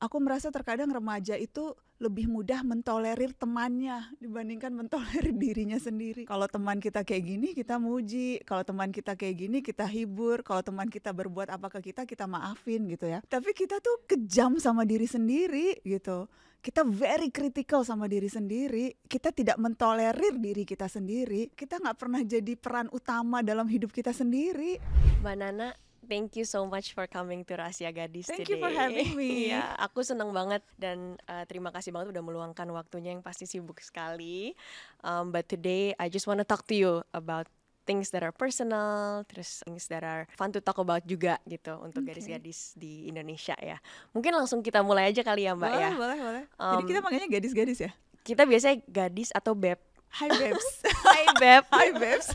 aku merasa terkadang remaja itu lebih mudah mentolerir temannya dibandingkan mentolerir dirinya sendiri. Kalau teman kita kayak gini, kita muji. Kalau teman kita kayak gini, kita hibur. Kalau teman kita berbuat apa ke kita, kita maafin gitu ya. Tapi kita tuh kejam sama diri sendiri gitu. Kita very critical sama diri sendiri. Kita tidak mentolerir diri kita sendiri. Kita nggak pernah jadi peran utama dalam hidup kita sendiri. Mbak Nana, thank you so much for coming to Rahasia Gadis Thank today. you for having me. Iya, aku seneng banget dan uh, terima kasih banget udah meluangkan waktunya yang pasti sibuk sekali. Um, but today I just wanna talk to you about things that are personal, terus things that are fun to talk about juga gitu untuk Okay. gadis-gadis di Indonesia ya. Mungkin langsung kita mulai aja kali ya Mbak boleh, ya. boleh, boleh. Jadi Um, kita manggilnya gadis-gadis ya. Kita biasanya gadis atau beb. Hai babes. Hai beb. Hai babes.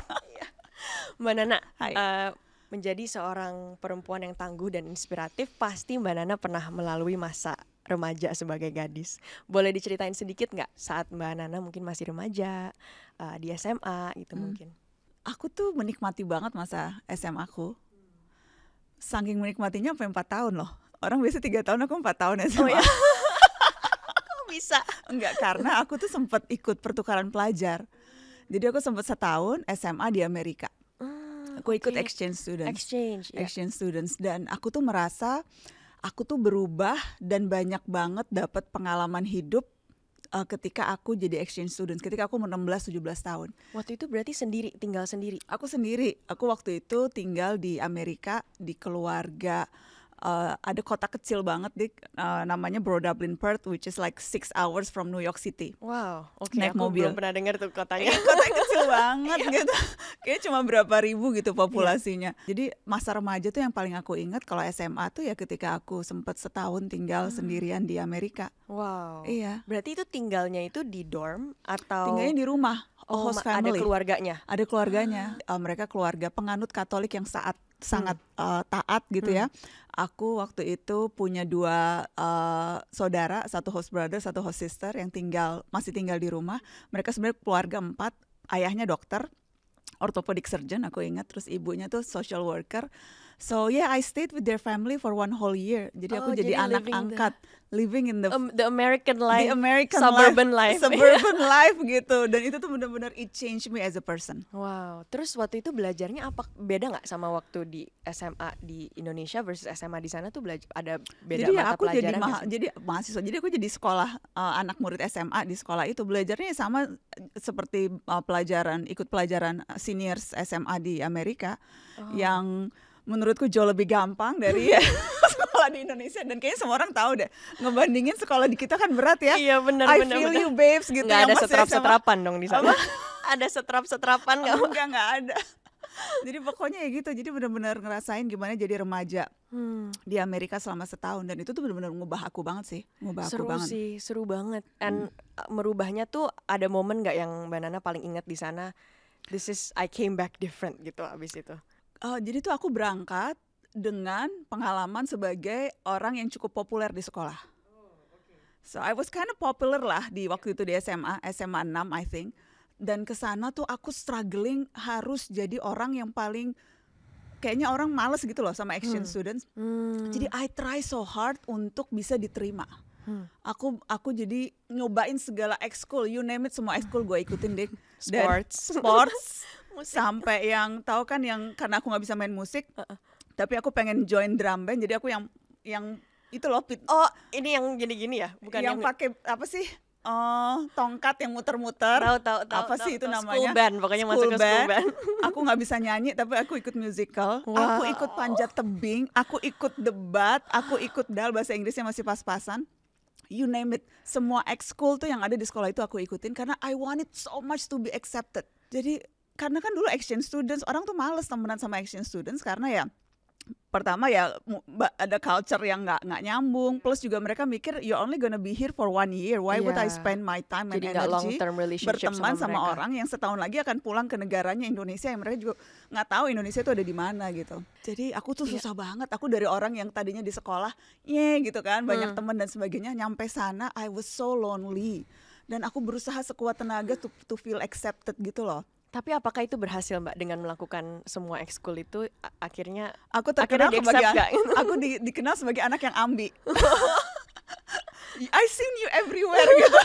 Mbak Nana, Hai. eh, menjadi seorang perempuan yang tangguh dan inspiratif, pasti Mbak Nana pernah melalui masa remaja sebagai gadis. Boleh diceritain sedikit nggak saat Mbak Nana mungkin masih remaja eh, di SMA gitu Hmm. mungkin? aku tuh menikmati banget masa SMA aku. Saking menikmatinya sampai 4 tahun loh. Orang biasa tiga tahun, aku 4 tahun SMA. Oh ya? Kok bisa? Enggak, karena aku tuh sempat ikut pertukaran pelajar. Jadi aku sempat setahun SMA di Amerika. Aku ikut exchange students. exchange. ya. exchange students dan aku tuh merasa aku tuh berubah dan banyak banget dapat pengalaman hidup uh, ketika aku jadi exchange students ketika aku umur 16 17 tahun. Waktu itu berarti sendiri, tinggal sendiri. Aku sendiri, aku waktu itu tinggal di Amerika di keluarga uh, ada kota kecil banget di uh, namanya Bro Dublin Perth which is like six hours from New York City. Wow, oke. Naik aku mobil. belum pernah dengar tuh kotanya. Iya, kota kecil banget gitu. Kayaknya cuma berapa ribu gitu populasinya. Jadi masa remaja tuh yang paling aku ingat kalau SMA tuh ya ketika aku sempat setahun tinggal sendirian di Amerika. Wow. Iya. Berarti itu tinggalnya itu di dorm atau Tinggalnya di rumah, oh, host ada keluarganya? Ada keluarganya. Uh, mereka keluarga penganut Katolik yang saat sangat uh, taat gitu ya. Aku waktu itu punya dua uh, saudara, satu host brother, satu host sister yang tinggal masih tinggal di rumah. Mereka sebenarnya keluarga empat, ayahnya dokter, orthopedic surgeon aku ingat, terus ibunya tuh social worker. So yeah, I stayed with their family for one whole year. Jadi aku Oh, jadi jadi anak living the- angkat, living in the Um, the American life, the American suburban life. suburban life gitu. Dan itu tuh benar-benar it changed me as a person. Wow, terus waktu itu belajarnya apa beda nggak sama waktu di SMA di Indonesia versus SMA di sana tuh belajar ada beda jadi ya mata aku jadi pelajaran maha- sih? jadi mahasiswa. Jadi aku jadi sekolah uh, anak murid SMA di sekolah itu belajarnya sama uh, seperti uh, pelajaran ikut pelajaran uh, seniors SMA di Amerika Oh. yang menurutku jauh lebih gampang dari sekolah di Indonesia dan kayaknya semua orang tahu deh ngebandingin sekolah di kita kan berat ya. Iya benar I benar feel benar. you babes gitu Nggak yang ada masih setrap SMA. setrapan dong di sana. ada setrap setrapan nggak? enggak enggak ada. Jadi pokoknya ya gitu. Jadi benar-benar ngerasain gimana jadi remaja Hmm, di Amerika selama setahun dan itu tuh benar-benar ngubah aku banget sih, ngubah seru aku banget. sih, seru banget. And uh, merubahnya tuh ada momen nggak yang Mbak Nana paling ingat di sana? This is I came back different gitu abis itu. Eh, jadi tuh aku berangkat dengan pengalaman sebagai orang yang cukup populer di sekolah. So I was kind of popular lah di waktu itu di SMA, SMA 6 I think. Dan ke sana tuh aku struggling harus jadi orang yang paling kayaknya orang males gitu loh sama exchange students. Hmm. Jadi I try so hard untuk bisa diterima. Hmm. Aku aku jadi nyobain segala ekskul, you name it semua ekskul gue ikutin deh. Dan Sports. sampai yang tahu kan yang karena aku nggak bisa main musik, tapi aku pengen join drum band, jadi aku yang yang itu loh pit, Oh, ini yang gini-gini ya, bukan yang pakai apa sih? Oh, tongkat yang muter-muter. tahu tahu tahu apa tahu, sih itu tahu. namanya? School band, pokoknya masuk ke school band. aku nggak bisa nyanyi tapi aku ikut musical aku Wow. ikut panjat tebing aku ikut debat aku ikut dal bahasa Inggrisnya masih pas-pasan you name it semua ekskul tuh yang ada di sekolah itu aku ikutin karena I wanted so much to be accepted jadi karena kan dulu exchange students orang tuh males temenan sama exchange students karena ya pertama ya ada culture yang nggak nggak nyambung plus juga mereka mikir you only gonna be here for one year why would I Iya. spend my time and Jadi energy berteman sama, mereka. orang yang setahun lagi akan pulang ke negaranya Indonesia yang mereka juga nggak tahu Indonesia itu ada di mana gitu. Jadi aku tuh Iya. susah banget. Aku dari orang yang tadinya di sekolah, ye gitu kan, banyak Hmm. teman dan sebagainya. Nyampe sana, I was so lonely. Dan aku berusaha sekuat tenaga to, to feel accepted gitu loh. Tapi apakah itu berhasil Mbak dengan melakukan semua ekskul itu akhirnya Aku Akhirnya terkenal di-accept sebagai nggak? aku di- dikenal sebagai anak yang ambi. everywhere gitu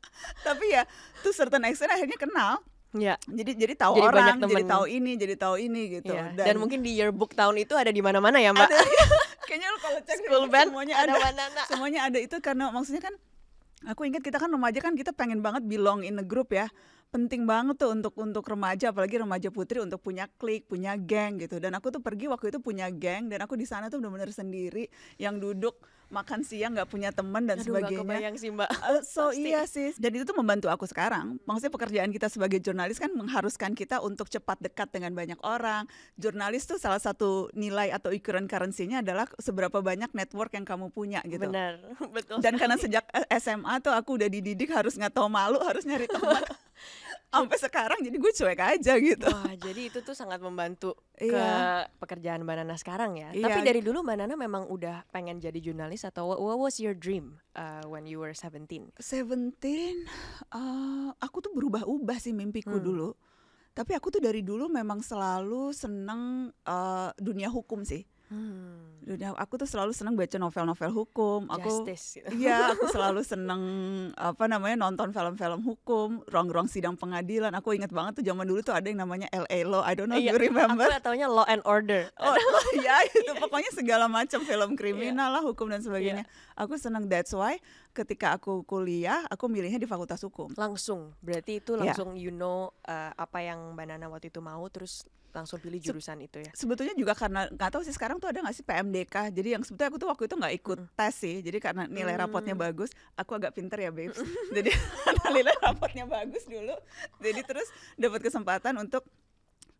tapi ya tuh certain extent akhirnya kenal Ya. jadi jadi tahu Jadi orang jadi tahu ini jadi tahu ini gitu Iya. Dan, mungkin di yearbook tahun itu ada di mana-mana ya, Mbak. ada kayaknya lu kalau cek School band semuanya ada ada semuanya ada itu karena maksudnya kan aku ingat kita kan remaja kan kita pengen banget belong in a group ya penting banget tuh untuk untuk remaja apalagi remaja putri untuk punya klik punya geng gitu. Dan aku tuh pergi waktu itu punya geng dan aku di sana tuh benar-benar sendiri yang duduk makan siang nggak punya teman dan Aduh, sebagainya. kebayang sih, Mbak. Uh, so Pasti. iya sih. Dan itu tuh membantu aku sekarang. Maksudnya pekerjaan kita sebagai jurnalis kan mengharuskan kita untuk cepat dekat dengan banyak orang. Jurnalis tuh salah satu nilai atau ukuran currency-nya adalah seberapa banyak network yang kamu punya gitu. Benar, betul. dan karena sejak SMA tuh aku udah dididik harus nggak tahu malu harus nyari teman sampai sekarang jadi gue cuek aja gitu Wah, jadi itu tuh sangat membantu ke Iya. pekerjaan Mbak Nana sekarang ya. Iya. Tapi dari dulu Mbak Nana memang udah pengen jadi jurnalis atau what, what was your dream uh, when you were 17? Seventeen, eh, aku tuh berubah-ubah sih mimpiku Hmm. dulu. Tapi aku tuh dari dulu memang selalu seneng eh, dunia hukum sih. Hmm. Aku tuh selalu seneng baca novel-novel hukum. Aku Justice gitu. Iya, aku selalu seneng apa namanya nonton film-film hukum, ruang-ruang sidang pengadilan. Aku ingat banget tuh zaman dulu tuh ada yang namanya LA Law. I don't know Iya, you remember. Aku taunya Law and Order. Oh, ya itu pokoknya segala macam film kriminal lah, hukum dan sebagainya. Aku seneng that's why ketika aku kuliah, aku milihnya di Fakultas Hukum. Langsung, berarti itu Iya. langsung you know uh, apa yang Mbak Nana waktu itu mau terus langsung pilih Se- jurusan itu ya. Sebetulnya juga karena nggak tahu sih sekarang tuh ada nggak sih PMDK. Jadi yang sebetulnya aku tuh waktu itu nggak ikut tes sih. Jadi karena nilai rapotnya Hmm. bagus, aku agak pinter ya, babes. Jadi karena nilai rapotnya bagus dulu, jadi terus dapat kesempatan untuk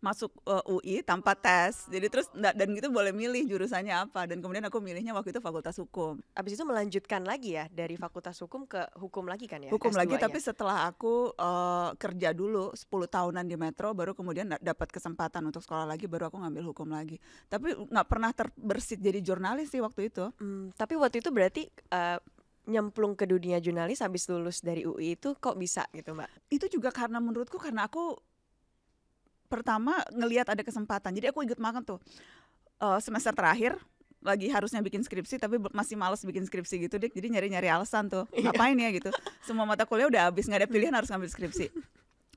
masuk uh, UI tanpa tes. Jadi terus dan gitu boleh milih jurusannya apa. Dan kemudian aku milihnya waktu itu Fakultas Hukum. Abis itu melanjutkan lagi ya dari Fakultas Hukum ke hukum lagi kan ya? hukum lagi S2-nya? tapi setelah aku eh, kerja dulu 10 tahunan di Metro baru kemudian da- dapat kesempatan untuk sekolah lagi baru aku ngambil hukum lagi tapi nggak pernah terbersit jadi jurnalis sih waktu itu Hmm, tapi waktu itu berarti uh, nyemplung ke dunia jurnalis habis lulus dari UI itu kok bisa gitu Mbak? itu juga karena menurutku karena aku pertama ngelihat ada kesempatan jadi aku inget banget tuh eh, semester terakhir lagi harusnya bikin skripsi tapi masih males bikin skripsi gitu deh jadi nyari-nyari alasan tuh ngapain ya gitu semua mata kuliah udah habis nggak ada pilihan harus ngambil skripsi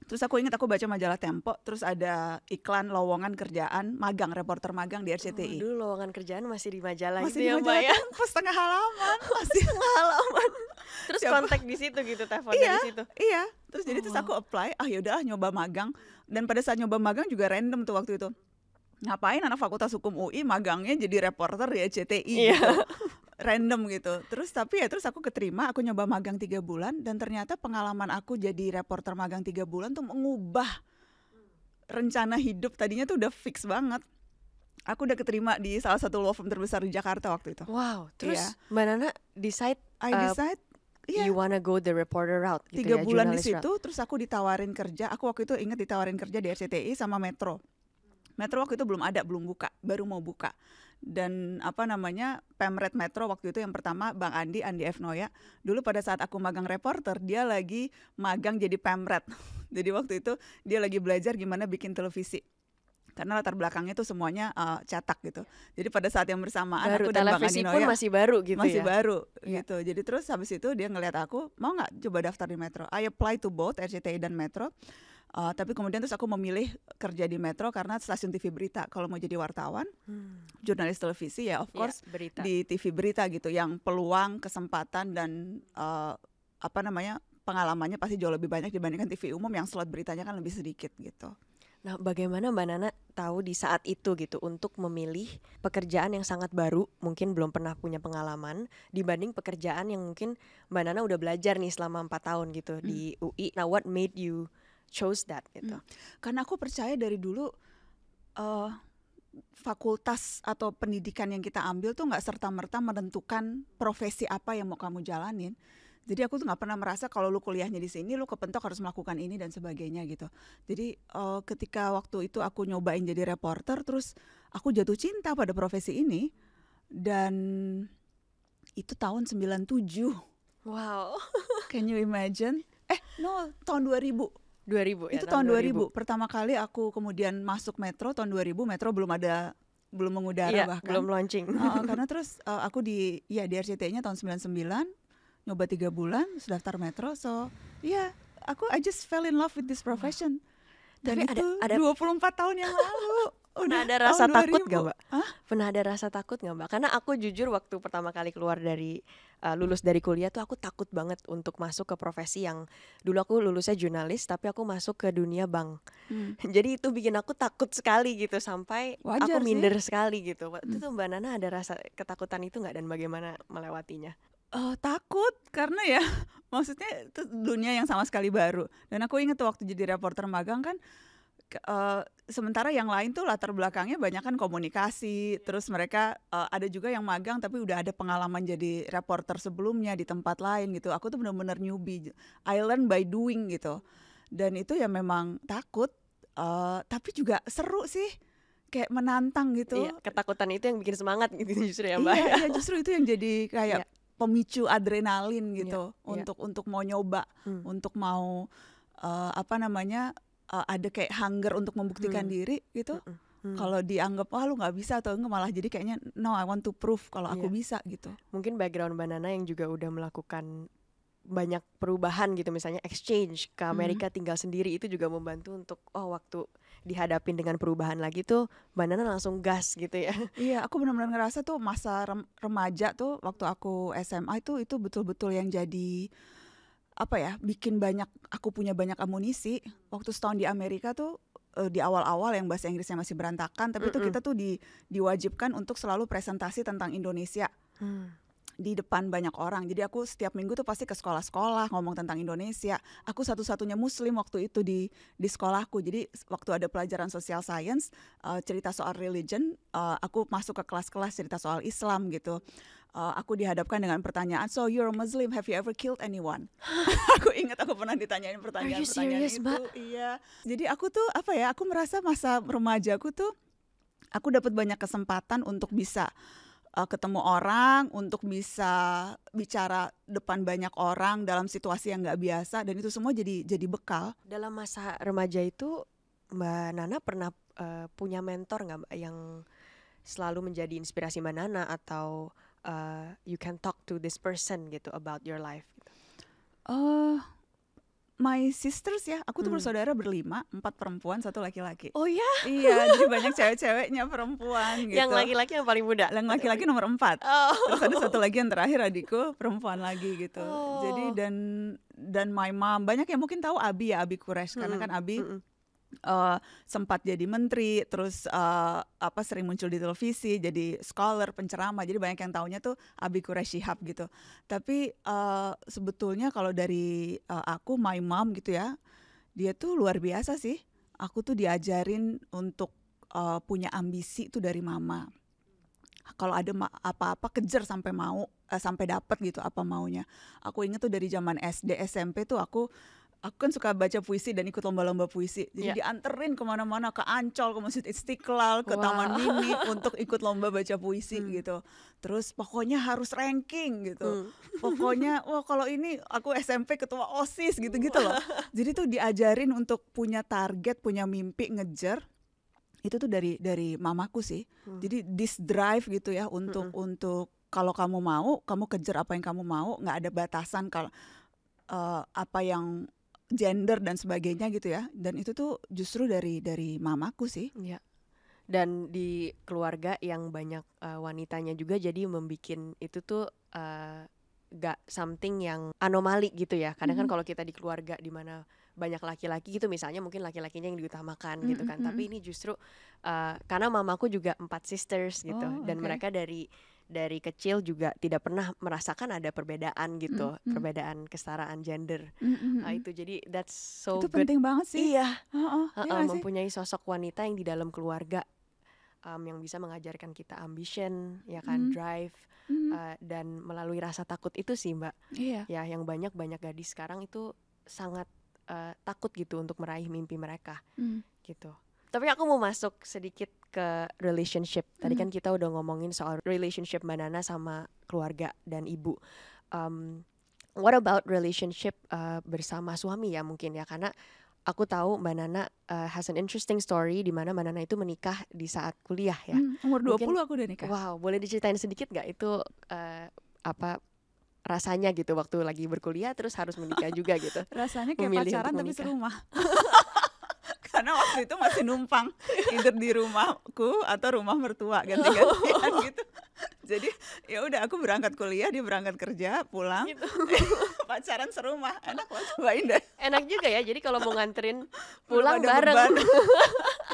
terus aku ingat aku baca majalah Tempo terus ada iklan lowongan kerjaan magang reporter magang di Oh, RCTI dulu lowongan kerjaan masih di majalah masih gitu di ya majalah ya? Tempo setengah halaman masih Pengalaman. Terus Siapa? kontak di situ gitu, telepon Iya. dari situ. Iya, terus jadi Oh, terus aku apply, ah yaudah nyoba magang. Dan pada saat nyoba magang juga random tuh waktu itu. Ngapain anak Fakultas Hukum UI magangnya jadi reporter di RCTI Iya. gitu. Random gitu. Terus tapi ya terus aku keterima, aku nyoba magang tiga bulan dan ternyata pengalaman aku jadi reporter magang tiga bulan tuh mengubah rencana hidup tadinya tuh udah fix banget. Aku udah keterima di salah satu law firm terbesar di Jakarta waktu itu. Wow, terus Iya. Mbak Nana decide I Uh, Iya. you wanna go the reporter route gitu tiga ya, bulan di journalist route. situ terus aku ditawarin kerja aku waktu itu inget ditawarin kerja di RCTI sama Metro. Metro waktu itu belum ada belum buka baru mau buka. Dan apa namanya Pemret Metro waktu itu yang pertama Bang Andi Andi F. Noya. Dulu pada saat aku magang reporter dia lagi magang jadi Pemret. Jadi waktu itu dia lagi belajar gimana bikin televisi karena latar belakangnya itu semuanya eh, cetak gitu jadi pada saat yang bersamaan baru aku dan Bang Andi pun masih baru gitu masih ya. baru Iya. gitu. Jadi terus habis itu dia ngeliat aku mau nggak coba daftar di Metro. I apply to both RCTI dan Metro. Uh, tapi kemudian terus aku memilih kerja di Metro karena stasiun TV berita. Kalau mau jadi wartawan, Hmm, jurnalis televisi ya of iya, course berita. di TV berita gitu. Yang peluang, kesempatan dan uh, apa namanya pengalamannya pasti jauh lebih banyak dibandingkan TV umum yang slot beritanya kan lebih sedikit gitu. Nah, bagaimana Mbak Nana tahu di saat itu gitu untuk memilih pekerjaan yang sangat baru, mungkin belum pernah punya pengalaman dibanding pekerjaan yang mungkin Mbak Nana udah belajar nih selama empat tahun gitu di UI. Nah, what made you chose that gitu? Karena aku percaya dari dulu eh fakultas atau pendidikan yang kita ambil tuh nggak serta merta menentukan profesi apa yang mau kamu jalanin. Jadi aku tuh nggak pernah merasa kalau lu kuliahnya di sini, lu kepentok harus melakukan ini dan sebagainya gitu. Jadi eh, ketika waktu itu aku nyobain jadi reporter, terus aku jatuh cinta pada profesi ini dan itu tahun 97. Wow, Can you imagine? Eh, no, tahun 2000 2000 ya. itu tahun 2000. Pertama kali aku kemudian masuk Metro tahun 2000. Metro belum ada belum mengudara Iya, bahkan. belum launching. Heeh, karena terus eh, aku di ya di RCTI-nya tahun 99. Nyoba tiga bulan, terus daftar metro. So, iya, aku I just fell in love with this profession. Dan Tapi ada- itu ada- 24 tahun yang lalu. Pernah Udah ada tahun rasa takut 2000. gak mbak? Hah? Pernah ada rasa takut gak mbak? Karena aku jujur waktu pertama kali keluar dari uh, lulus dari kuliah tuh aku takut banget untuk masuk ke profesi yang dulu aku lulusnya jurnalis tapi aku masuk ke dunia bank. Hmm. Jadi itu bikin aku takut sekali gitu sampai Wajar aku sih. minder sekali gitu. Waktu Hmm. itu mbak Nana ada rasa ketakutan itu nggak dan bagaimana melewatinya? Eh, takut karena ya maksudnya itu dunia yang sama sekali baru. Dan aku inget tuh waktu jadi reporter magang kan eh, sementara yang lain tuh latar belakangnya banyak kan komunikasi terus mereka eh, ada juga yang magang tapi udah ada pengalaman jadi reporter sebelumnya di tempat lain gitu. Aku tuh bener-bener newbie I learn by doing gitu. Dan itu ya memang takut eh, tapi juga seru sih kayak menantang gitu. Iya, ketakutan itu yang bikin semangat gitu justru ya mbak. Iya, iya justru itu yang jadi kayak Iya. Pemicu adrenalin gitu iya. untuk untuk mau nyoba, Hmm. untuk mau eh, apa namanya eh, ada kayak hunger untuk membuktikan Hmm. diri gitu. Hmm. Kalau dianggap wah lu nggak bisa atau enggak malah jadi kayaknya no I want to prove kalau aku Iya. bisa gitu. mungkin background Banana yang juga udah melakukan banyak perubahan gitu misalnya exchange ke Amerika tinggal sendiri itu juga membantu untuk oh waktu dihadapin dengan perubahan lagi tuh Banana langsung gas gitu ya. Iya, aku benar-benar ngerasa tuh masa rem- remaja tuh waktu aku SMA itu itu betul-betul yang jadi apa ya, bikin banyak aku punya banyak amunisi. Waktu setahun di Amerika tuh eh, di awal-awal yang bahasa Inggrisnya masih berantakan, tapi itu Mm-mm. kita tuh di diwajibkan untuk selalu presentasi tentang Indonesia di depan banyak orang. Jadi aku setiap minggu tuh pasti ke sekolah-sekolah ngomong tentang Indonesia. Aku satu-satunya muslim waktu itu di di sekolahku. Jadi waktu ada pelajaran social science eh, cerita soal religion, eh, aku masuk ke kelas-kelas cerita soal Islam gitu. Eh, aku dihadapkan dengan pertanyaan, "So you're a Muslim, have you ever killed anyone?" aku ingat aku pernah ditanyain pertanyaan-pertanyaan serious, itu. Mbak? Iya. Jadi aku tuh apa ya? Aku merasa masa remajaku tuh aku dapat banyak kesempatan untuk bisa uh, ketemu orang, untuk bisa bicara depan banyak orang dalam situasi yang nggak biasa dan itu semua jadi jadi bekal. Dalam masa remaja itu Mbak Nana pernah eh, punya mentor nggak Mbak yang selalu menjadi inspirasi Mbak Nana atau eh, you can talk to this person gitu about your life? gitu? Eh, my sisters ya, aku tuh Hmm. bersaudara berlima, empat perempuan, satu laki-laki. Oh ya, iya, jadi banyak cewek-ceweknya perempuan gitu. yang laki-laki yang paling muda. yang laki-laki nomor empat. Oh. Terus ada satu lagi yang terakhir adikku perempuan lagi gitu. Jadi Oh. dan dan my mom banyak yang mungkin tahu Abi ya Abi Kures karena Mm-mm, kan Abi mm-mm. Eh, sempat jadi menteri, terus eh, apa sering muncul di televisi, jadi scholar, penceramah. Jadi banyak yang taunya tuh Abi Shihab gitu. Tapi eh, sebetulnya kalau dari eh, aku, my mom gitu ya, dia tuh luar biasa sih. Aku tuh diajarin untuk eh, punya ambisi tuh dari mama. Kalau ada apa-apa kejar sampai mau, eh, sampai dapat gitu apa maunya. Aku inget tuh dari zaman SD, SMP tuh aku aku kan suka baca puisi dan ikut lomba-lomba puisi. Jadi Iya. dianterin ke mana-mana ke Ancol, ke Masjid Istiqlal, ke Taman Wow. Mini untuk ikut lomba baca puisi Hmm. gitu. Terus pokoknya harus ranking gitu. Hmm. Pokoknya wah kalau ini aku SMP ketua OSIS gitu-gitu loh. Jadi tuh diajarin untuk punya target, punya mimpi, ngejar. Itu tuh dari dari mamaku sih. Hmm. Jadi this drive gitu ya untuk untuk kalau kamu mau, kamu kejar apa yang kamu mau, nggak ada batasan kalau eh, apa yang gender dan sebagainya gitu ya. Dan itu tuh justru dari dari mamaku sih. Iya. Dan di keluarga yang banyak uh, wanitanya juga jadi membikin itu tuh uh, gak something yang anomali gitu ya. Kadang kan Mhm. kalau kita di keluarga di mana banyak laki-laki gitu misalnya mungkin laki-lakinya yang diutamakan gitu Mhm, kan. Tapi ini justru uh, karena mamaku juga empat sisters gitu Oh, dan oke. mereka dari dari kecil juga tidak pernah merasakan ada perbedaan gitu, Mhm, mhm. perbedaan kesetaraan gender. Mm-mm. Nah, itu jadi that's so itu good. penting banget sih. Iya. Heeh, iya Heeh, nggak sih? mempunyai sosok wanita yang di dalam keluarga um, yang bisa mengajarkan kita ambition, ya kan, Hmm. drive, Mhm. uh, dan melalui rasa takut itu sih, Mbak. Iya. Ya, yang banyak banyak gadis sekarang itu sangat uh, takut gitu untuk meraih mimpi mereka, Mm. gitu. Tapi aku mau masuk sedikit ke relationship. Tadi Hmm. kan kita udah ngomongin soal relationship Mbak Nana sama keluarga dan ibu. Um, what about relationship uh, bersama suami ya mungkin ya karena aku tahu Mbak Nana uh, has an interesting story di mana Mbak Nana itu menikah di saat kuliah ya. Mm, umur 20 Mungkin- aku udah nikah. Wow, boleh diceritain sedikit nggak itu uh, apa rasanya gitu waktu lagi berkuliah terus harus menikah juga gitu. Rasanya kayak Memilih pacaran tapi serumah. Karena waktu itu masih numpang tidur di rumahku atau rumah mertua ganti-gantian gitu. Jadi ya udah aku berangkat kuliah, dia berangkat kerja, pulang. Gitu. pacaran serumah. Enak loh cobain deh. Enak juga ya. Jadi kalau mau nganterin pulang bareng. beban.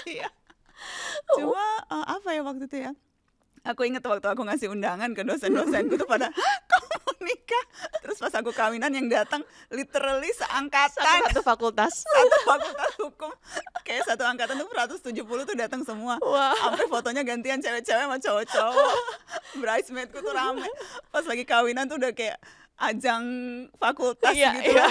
Iya. Cuma eh, apa ya waktu itu ya? Aku inget waktu aku ngasih undangan ke dosen-dosenku tuh pada "Hah, kamu mau nikah. Terus pas aku kawinan yang datang literally seangkatan. Satu-satu fakultas. satu fakultas hukum. Kayak satu angkatan tuh 170 tuh datang semua. Wah. sampai fotonya gantian cewek-cewek sama cowok-cowok. Bridesmaidku tuh rame. Pas lagi kawinan tuh udah kayak ajang fakultas Iya, gitu. iya.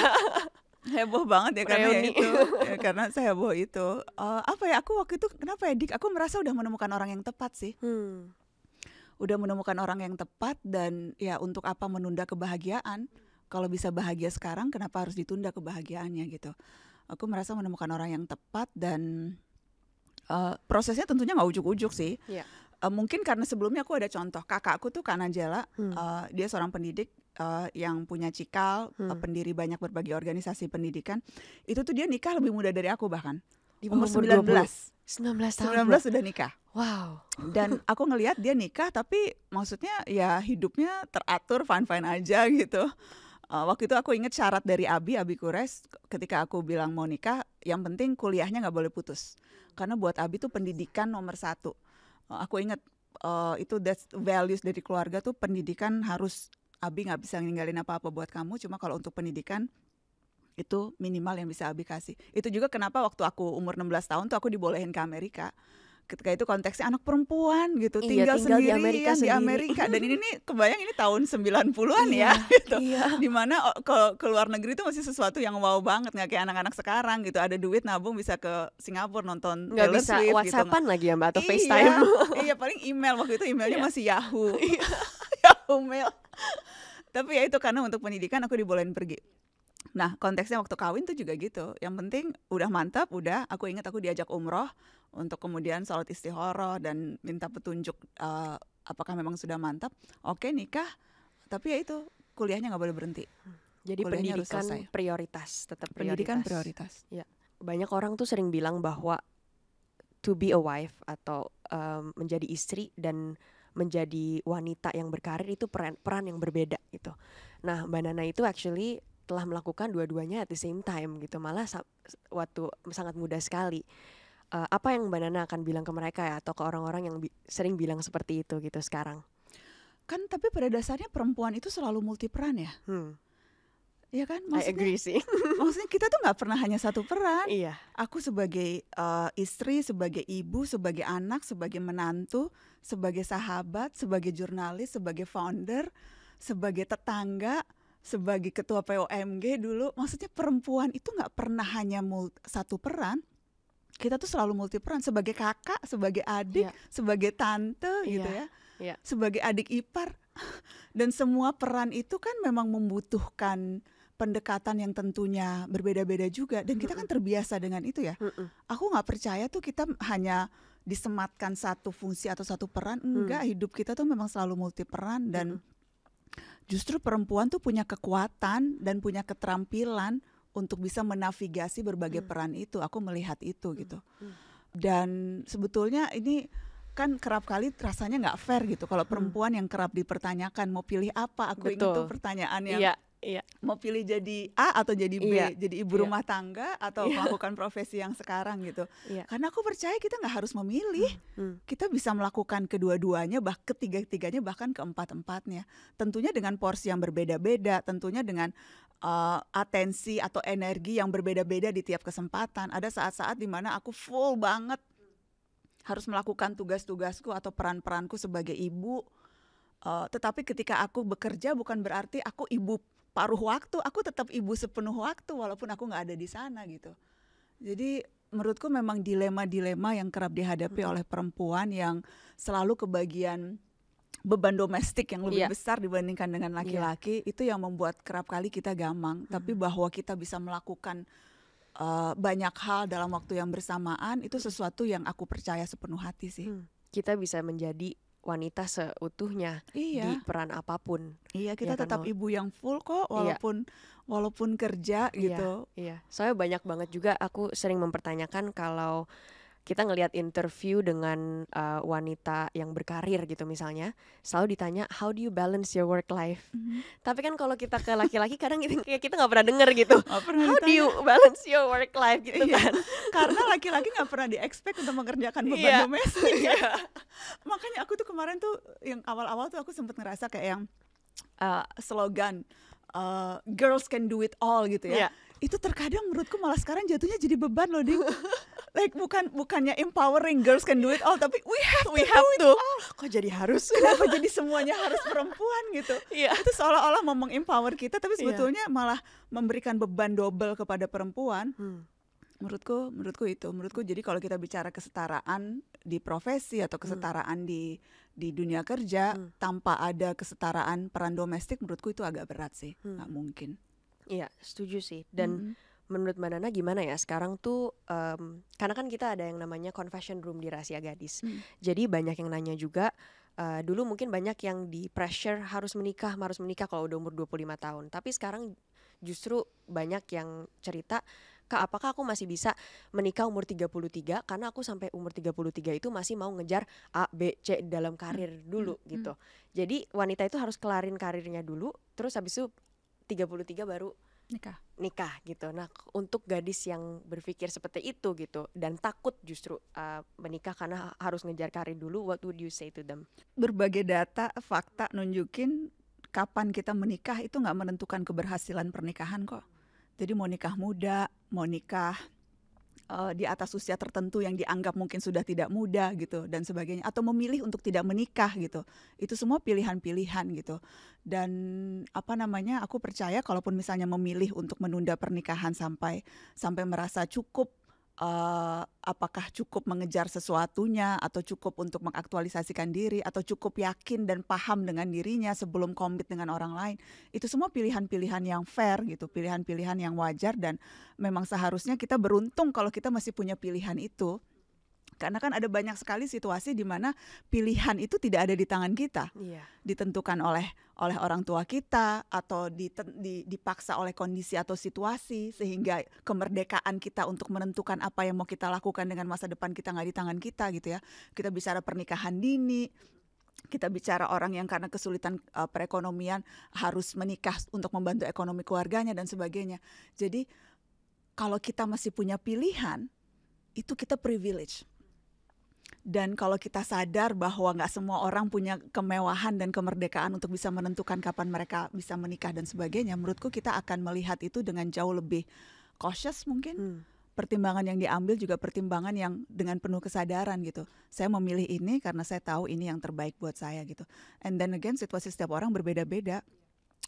heboh banget ya karena ya Reuni. itu. Ya, karena saya heboh itu. Eh, apa ya aku waktu itu kenapa ya dik? Aku merasa udah menemukan orang yang tepat sih. Hmm. Udah menemukan orang yang tepat dan ya untuk apa menunda kebahagiaan kalau bisa bahagia sekarang kenapa harus ditunda kebahagiaannya gitu aku merasa menemukan orang yang tepat dan eh, prosesnya tentunya nggak ujuk-ujuk sih Iya. Eh, mungkin karena sebelumnya aku ada contoh kakakku tuh Kak Najela Hmm. eh, dia seorang pendidik eh, yang punya cikal Hmm. pendiri banyak berbagai organisasi pendidikan itu tuh dia nikah lebih muda dari aku bahkan Di umur bawah 19 19 tahun. 19 sudah nikah. Wow. dan aku ngelihat dia nikah tapi maksudnya ya hidupnya teratur fine fine aja gitu. Uh, waktu itu aku inget syarat dari Abi Abi Kures ketika aku bilang mau nikah yang penting kuliahnya nggak boleh putus. Karena buat Abi tuh pendidikan nomor satu. Uh, aku inget uh, itu that's values dari keluarga tuh pendidikan harus Abi nggak bisa ninggalin apa-apa buat kamu. Cuma kalau untuk pendidikan itu minimal yang bisa Abi kasih. Itu juga kenapa waktu aku umur 16 tahun tuh aku dibolehin ke Amerika. Ketika itu konteksnya anak perempuan gitu, Iya, tinggal, tinggal di sendirian Amerika di sendiri. Amerika. Dan ini nih kebayang ini tahun 90-an Iya, ya gitu. Iya. Di mana oh, ke, ke luar negeri itu masih sesuatu yang wow banget nggak kayak anak-anak sekarang gitu. Ada duit nabung bisa ke Singapura nonton Nggak Taylor bisa Swift gitu. WhatsAppan lagi ya Mbak atau Iya, FaceTime. iya paling email waktu itu emailnya Iya. masih Yahoo. Yahoo Mail. Tapi ya itu karena untuk pendidikan aku dibolehin pergi. Nah konteksnya waktu kawin tuh juga gitu. Yang penting udah mantap, udah. Aku ingat aku diajak umroh untuk kemudian sholat istihoroh dan minta petunjuk eh, apakah memang sudah mantap. Oke nikah. Tapi ya itu kuliahnya nggak boleh berhenti. Jadi Kuliahnya pendidikan prioritas, tetap prioritas. Pendidikan prioritas. Banyak orang tuh sering bilang bahwa to be a wife atau um, menjadi istri dan menjadi wanita yang berkarir itu peran peran yang berbeda gitu. Nah, Mbak Nana itu actually telah melakukan dua-duanya at the same time gitu. Malah sa- waktu sangat muda sekali. Uh, apa yang Mbak Nana akan bilang ke mereka ya atau ke orang-orang yang bi- sering bilang seperti itu gitu sekarang? Kan tapi pada dasarnya perempuan itu selalu multi peran ya. Hmm, Iya kan? I Maksudnya, agree sih. maksudnya kita tuh nggak pernah hanya satu peran. iya. aku sebagai eh, istri, sebagai ibu, sebagai anak, sebagai menantu, sebagai sahabat, sebagai jurnalis, sebagai founder, sebagai tetangga, sebagai ketua POMG dulu, maksudnya perempuan itu nggak pernah hanya mul- satu peran. Kita tuh selalu multi peran sebagai kakak, sebagai adik, Iya. sebagai tante gitu Iya, ya. iya. Sebagai adik ipar. Dan semua peran itu kan memang membutuhkan pendekatan yang tentunya berbeda-beda juga dan kita kan terbiasa dengan itu ya aku nggak percaya tuh kita hanya disematkan satu fungsi atau satu peran Hmm. enggak hidup kita tuh memang selalu multi peran dan justru perempuan tuh punya kekuatan dan punya keterampilan untuk bisa menavigasi berbagai Hmm. peran itu aku melihat itu gitu Hmm. dan sebetulnya ini kan kerap kali rasanya nggak fair gitu kalau perempuan yang kerap dipertanyakan mau pilih apa aku tuh Hmm. Betul. pertanyaan yang Iya, iya. mau pilih jadi A atau jadi B, Iya, jadi ibu iya. rumah tangga atau Iya. melakukan profesi yang sekarang gitu. Iya. Karena aku percaya kita nggak harus memilih, Hmm. kita bisa melakukan kedua-duanya, bah ketiga-tiganya bahkan keempat-empatnya. Tentunya dengan porsi yang berbeda-beda, tentunya dengan uh, atensi atau energi yang berbeda-beda di tiap kesempatan. Ada saat-saat di mana aku full banget harus melakukan tugas-tugasku atau peran-peranku sebagai ibu. Uh, tetapi ketika aku bekerja bukan berarti aku ibu paruh waktu, aku tetap ibu sepenuh waktu walaupun aku nggak ada di sana gitu. Jadi menurutku memang dilema-dilema yang kerap dihadapi oleh perempuan yang selalu kebagian beban domestik yang lebih Iya. besar dibandingkan dengan laki-laki itu yang membuat kerap kali kita gamang. Tapi bahwa kita bisa melakukan uh, banyak hal dalam waktu yang bersamaan itu sesuatu yang aku percaya sepenuh hati sih. Hmm. Kita bisa menjadi wanita seutuhnya di Iya, peran apa pun. iya kita Ya kan, tetap Wal? ibu yang full kok Iya. walaupun walaupun kerja Iya, gitu. iya. Soalnya banyak banget juga aku sering mempertanyakan kalau kita ngelihat interview dengan uh, wanita yang berkarir gitu misalnya, selalu ditanya how do you balance your work life. Mhm. Tapi kan kalau kita ke laki-laki kadang kita kayak kita nggak pernah denger gitu. Pernah How do ditanya. you balance your work life gitu Iya. kan? Karena laki-laki nggak pernah di-expect untuk mengerjakan beban Iya. domestik. Iya. Makanya aku tuh kemarin tuh yang awal-awal tuh aku sempet ngerasa kayak yang uh, slogan uh, girls can do it all gitu ya. Iya. Itu terkadang menurutku malah sekarang jatuhnya jadi beban loh, Ding. like bukan bukannya empowering girls can do it all, tapi we have We to have do it to. all. Kok jadi harus? Kenapa jadi semuanya harus perempuan gitu? Iya. Itu seolah-olah mau mengempower kita, tapi Iya. sebetulnya malah memberikan beban double kepada perempuan. Hmm. Menurutku, menurutku itu, menurutku jadi kalau kita bicara kesetaraan di profesi atau kesetaraan di di dunia kerja Hmm. tanpa ada kesetaraan peran domestik, menurutku itu agak berat sih, Hmm. nggak mungkin. Iya, setuju sih. Dan Mm-mm. menurut Mbak Nana gimana ya sekarang tuh em, karena kan kita ada yang namanya confession room di Rahasia Gadis. Hmm. Jadi banyak yang nanya juga eh, dulu mungkin banyak yang di pressure harus menikah, harus menikah kalau udah umur 25 tahun. Tapi sekarang justru banyak yang cerita Kak, apakah aku masih bisa menikah umur 33 karena aku sampai umur 33 itu masih mau ngejar A, B, C dalam karir dulu hmm, gitu. Jadi wanita itu harus kelarin karirnya dulu terus habis itu 33 baru nikah. nikah gitu. Nah, untuk gadis yang berpikir seperti itu gitu dan takut justru uh, menikah karena ha- harus ngejar karir dulu, what would you say to them? Berbagai data, fakta nunjukin kapan kita menikah itu nggak menentukan keberhasilan pernikahan kok. Jadi mau nikah muda, mau nikah eh, di atas usia tertentu yang dianggap mungkin sudah tidak muda gitu dan sebagainya atau memilih untuk tidak menikah gitu. Itu semua pilihan-pilihan gitu. Dan apa namanya? Aku percaya kalaupun misalnya memilih untuk menunda pernikahan sampai sampai merasa cukup eh, apakah cukup mengejar sesuatunya atau cukup untuk mengaktualisasikan diri atau cukup yakin dan paham dengan dirinya sebelum komit dengan orang lain? Itu semua pilihan-pilihan yang fair gitu pilihan-pilihan yang wajar dan memang seharusnya kita beruntung kalau kita masih punya pilihan itu karena kan ada banyak sekali situasi di mana pilihan itu tidak ada di tangan kita. Iya. ditentukan oleh oleh orang tua kita atau dipaksa oleh kondisi atau situasi sehingga kemerdekaan kita untuk menentukan apa yang mau kita lakukan dengan masa depan kita nggak di tangan kita gitu ya. Kita bicara pernikahan dini kita bicara orang yang karena kesulitan uh, perekonomian harus menikah untuk membantu ekonomi keluarganya dan sebagainya. Jadi kalau kita masih punya pilihan itu kita privilege dan kalau kita sadar bahwa nggak semua orang punya kemewahan dan kemerdekaan untuk bisa menentukan kapan mereka bisa menikah dan sebagainya, menurutku kita akan melihat itu dengan jauh lebih cautious mungkin. Hmm. Pertimbangan yang diambil juga pertimbangan yang dengan penuh kesadaran gitu. Saya memilih ini karena saya tahu ini yang terbaik buat saya gitu. And then again situasi setiap orang berbeda-beda.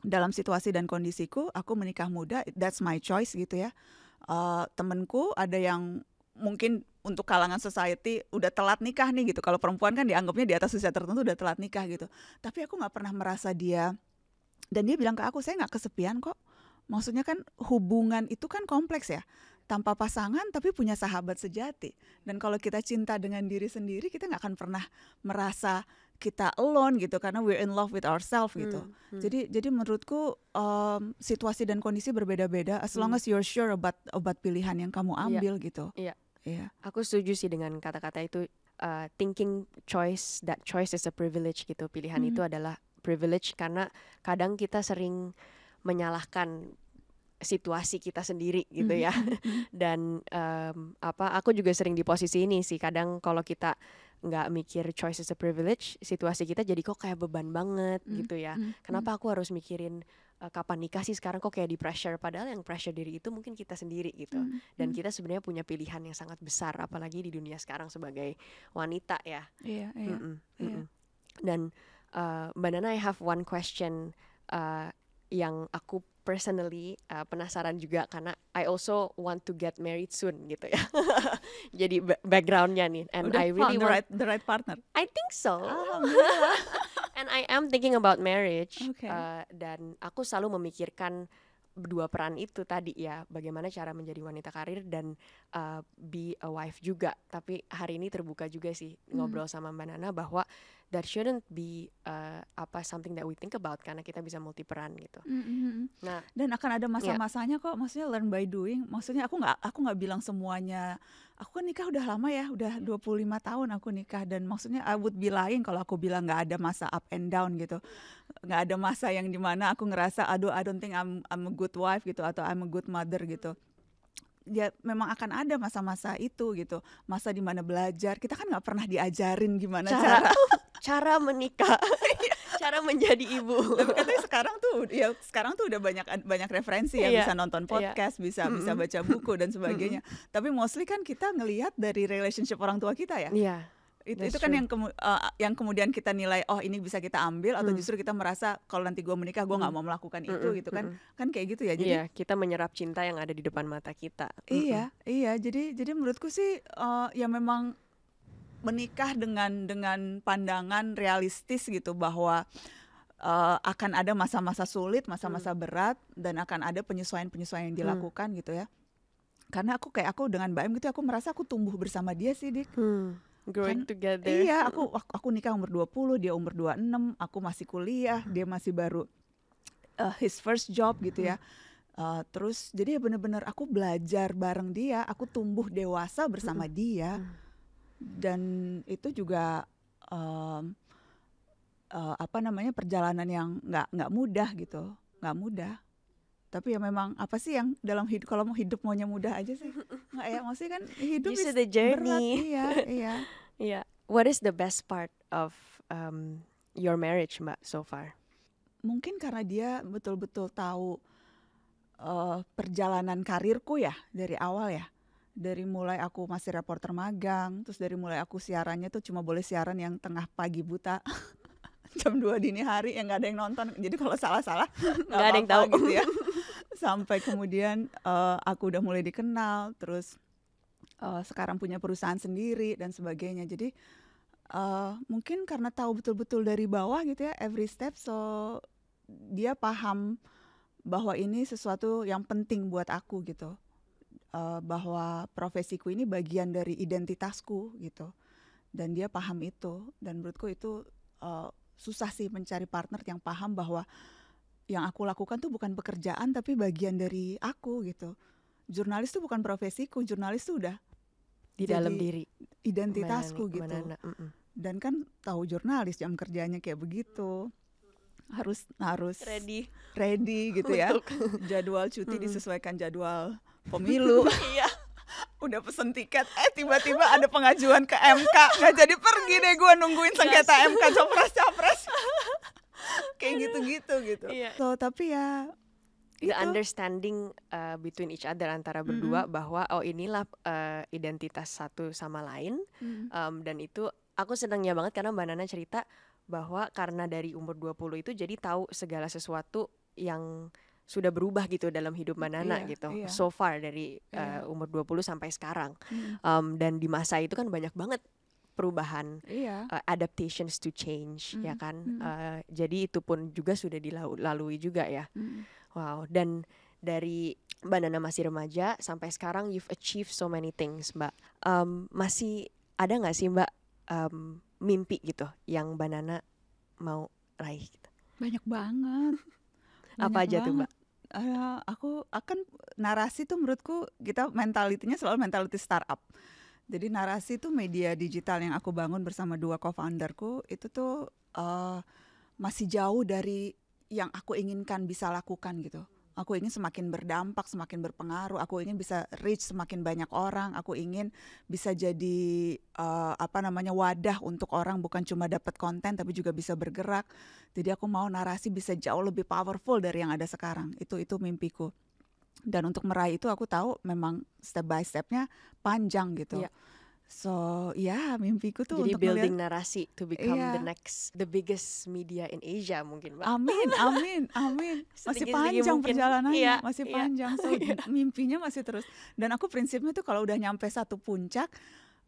Dalam situasi dan kondisiku, aku menikah muda, that's my choice gitu ya. Eh, temenku ada yang mungkin untuk kalangan society udah telat nikah nih gitu. Kalau perempuan kan dianggapnya di atas usia tertentu udah telat nikah gitu. Tapi aku nggak pernah merasa dia dan dia bilang ke aku saya nggak kesepian kok. Maksudnya kan hubungan itu kan kompleks ya. Tanpa pasangan tapi punya sahabat sejati. Dan kalau kita cinta dengan diri sendiri kita nggak akan pernah merasa kita alone gitu karena we're in love with ourselves gitu. Hmm, hmm. Jadi jadi menurutku um, situasi dan kondisi berbeda-beda. As long Hmm. as you're sure about about pilihan yang kamu ambil gitu. Iya. Iya. Aku setuju sih dengan kata-kata itu uh, thinking choice that choice is a privilege gitu. Pilihan Mhm. itu adalah privilege karena kadang kita sering menyalahkan situasi kita sendiri gitu ya. Dan em, apa aku juga sering di posisi ini sih. Kadang kalau kita nggak mikir choice is a privilege, situasi kita jadi kok kayak beban banget Mm, gitu ya. mm, Kenapa aku harus mikirin eh, kapan nikah sih sekarang kok kayak di pressure padahal yang pressure diri itu mungkin kita sendiri gitu. mm, Dan mm. kita sebenarnya punya pilihan yang sangat besar apalagi di dunia sekarang sebagai wanita ya. Iya, iya. Mm-mm, iya. mm-mm. Dan uh, Mbak Nana I have one question uh, yang aku personally uh, penasaran juga karena I also want to get married soon gitu ya. Jadi ba- backgroundnya nih and Udah I really found the want right the right partner. I think so. Alhamdulillah. and I am thinking about marriage Okay. uh, dan aku selalu memikirkan dua peran itu tadi ya bagaimana cara menjadi wanita karir dan uh, be a wife juga tapi hari ini terbuka juga sih Hmm. ngobrol sama Mbak Nana bahwa that shouldn't be uh, apa something that we think about karena kita bisa multi peran gitu. Mm-mm. Nah, dan akan ada masa-masanya kok maksudnya learn by doing. Maksudnya aku nggak aku nggak bilang semuanya. Aku kan nikah udah lama ya udah 25 tahun aku nikah. Dan maksudnya I would be lying kalau aku bilang nggak ada masa up and down gitu. Nggak ada masa yang di mana aku ngerasa aduh I don't think I'm I'm a good wife gitu atau I'm a good mother gitu ya memang akan ada masa-masa itu gitu. Masa di mana belajar kita kan nggak pernah diajarin gimana cara cara. cara menikah, cara menjadi ibu. tapi katanya sekarang tuh ya sekarang tuh udah banyak banyak referensi ya. Iya, bisa nonton iya. podcast bisa bisa Mm-mm. baca buku dan sebagainya. Tapi mostly kan kita ngelihat dari relationship orang tua kita ya. Iya, itu, that's itu kan true. yang kemu- uh, yang kemudian kita nilai oh ini bisa kita ambil atau Hmm. justru kita merasa kalau nanti gue menikah gue nggak Hmm. mau melakukan itu Mm-mm, gitu kan mm-mm. kan kayak gitu ya jadi Iya, kita menyerap cinta yang ada di depan mata kita. Iya, iya. Jadi jadi menurutku sih eh, ya memang menikah dengan dengan pandangan realistis gitu bahwa eh, akan ada masa-masa sulit, masa-masa berat dan akan ada penyesuaian-penyesuaian yang dilakukan gitu ya. Karena aku kayak aku dengan Mbak Em gitu aku merasa aku tumbuh bersama dia sih, Dik. Hmm, growing Kan- together. Iya, aku aku aku nikah umur 20, dia umur 26, aku masih kuliah, dia masih baru uh, his first job gitu ya. Uh, terus jadi ya bener-bener aku belajar bareng dia, aku tumbuh dewasa bersama dia dan itu juga um, uh, apa namanya perjalanan yang nggak nggak mudah gitu, nggak mudah. Tapi ya memang apa sih yang dalam hidup kalau mau hidup maunya mudah aja sih. Nggak ya maksudnya kan hidup is the berat. Iya iya. Iya. What is the best part of um, your marriage, Mbak, so far? mungkin karena dia betul-betul tahu eh, perjalanan karirku ya dari awal ya. Dari mulai aku masih reporter magang terus dari mulai aku siarannya tuh cuma boleh siaran yang tengah pagi buta. Jam 2 dini hari yang nggak ada yang nonton. Jadi kalau salah-salah Nggak ada yang tahu. gitu ya sampai kemudian eh, aku udah mulai dikenal terus eh, sekarang punya perusahaan sendiri dan sebagainya. Jadi eh, mungkin karena tahu betul-betul dari bawah gitu ya every step so dia paham bahwa ini sesuatu yang penting buat aku gitu. Eh, bahwa profesiku ini bagian dari identitasku gitu. Dan dia paham itu. Dan menurutku itu eh, susah sih mencari partner yang paham bahwa yang aku lakukan tuh bukan pekerjaan tapi bagian dari aku gitu jurnalis tuh bukan profesiku jurnalis tuh udah Di dalam diri. identitasku gitu ke mana-mana. Mm-mm. dan kan tahu jurnalis jam kerjanya kayak begitu harus harus Ready. ready gitu ya Untuk- jadwal cuti disesuaikan jadwal pemilu Iya. udah pesen tiket eh tiba-tiba ada pengajuan ke MK nggak jadi pergi deh gue nungguin sengketa MK capres capres kayak gitu-gitu gitu Iya. so tapi ya The itu understanding uh, between each other antara berdua bahwa oh inilah uh, identitas satu sama lain Mm. Um, dan itu aku senangnya banget karena Mbak Nana cerita bahwa karena dari umur 20 itu jadi tahu segala sesuatu yang sudah berubah gitu dalam hidup Mbak Nana Iya, gitu. iya. So far dari Iya. uh, umur 20 sampai sekarang. Mm. Um, dan di masa itu kan banyak banget perubahan iya uh, adaptations to change ya Mm, kan. mm. Uh, jadi itu pun juga sudah dilalui juga ya. Mm. Wow, dan dari Mbak Nana masih remaja sampai sekarang you've achieved so many things, Mbak. Um, masih ada nggak sih Mbak um, mimpi gitu yang Mbak Nana mau raih? Gitu? banyak banget Apa Banyak aja tuh Mbak? Eh, aku akan narasi tuh menurutku kita mentalitinya selalu mentality startup. Jadi narasi tuh media digital yang aku bangun bersama dua co-founderku itu tuh eh, masih jauh dari yang aku inginkan bisa lakukan gitu. Aku ingin semakin berdampak, semakin berpengaruh. Aku ingin bisa reach semakin banyak orang. Aku ingin bisa jadi eh, apa namanya wadah untuk orang bukan cuma dapat konten tapi juga bisa bergerak. Jadi aku mau narasi bisa jauh lebih powerful dari yang ada sekarang. Itu itu mimpiku. Dan untuk meraih itu aku tahu memang step by stepnya panjang gitu. Iya. So ya mimpiku tuh Jadi untuk ngeliat- building narasi to become Iya. the next, the biggest media in Asia mungkin Mbak. Amin, amin, amin. Masih panjang perjalanannya, Iya, masih iya, panjang. So iya. mimpinya masih terus. Dan aku prinsipnya tuh kalau udah nyampe satu puncak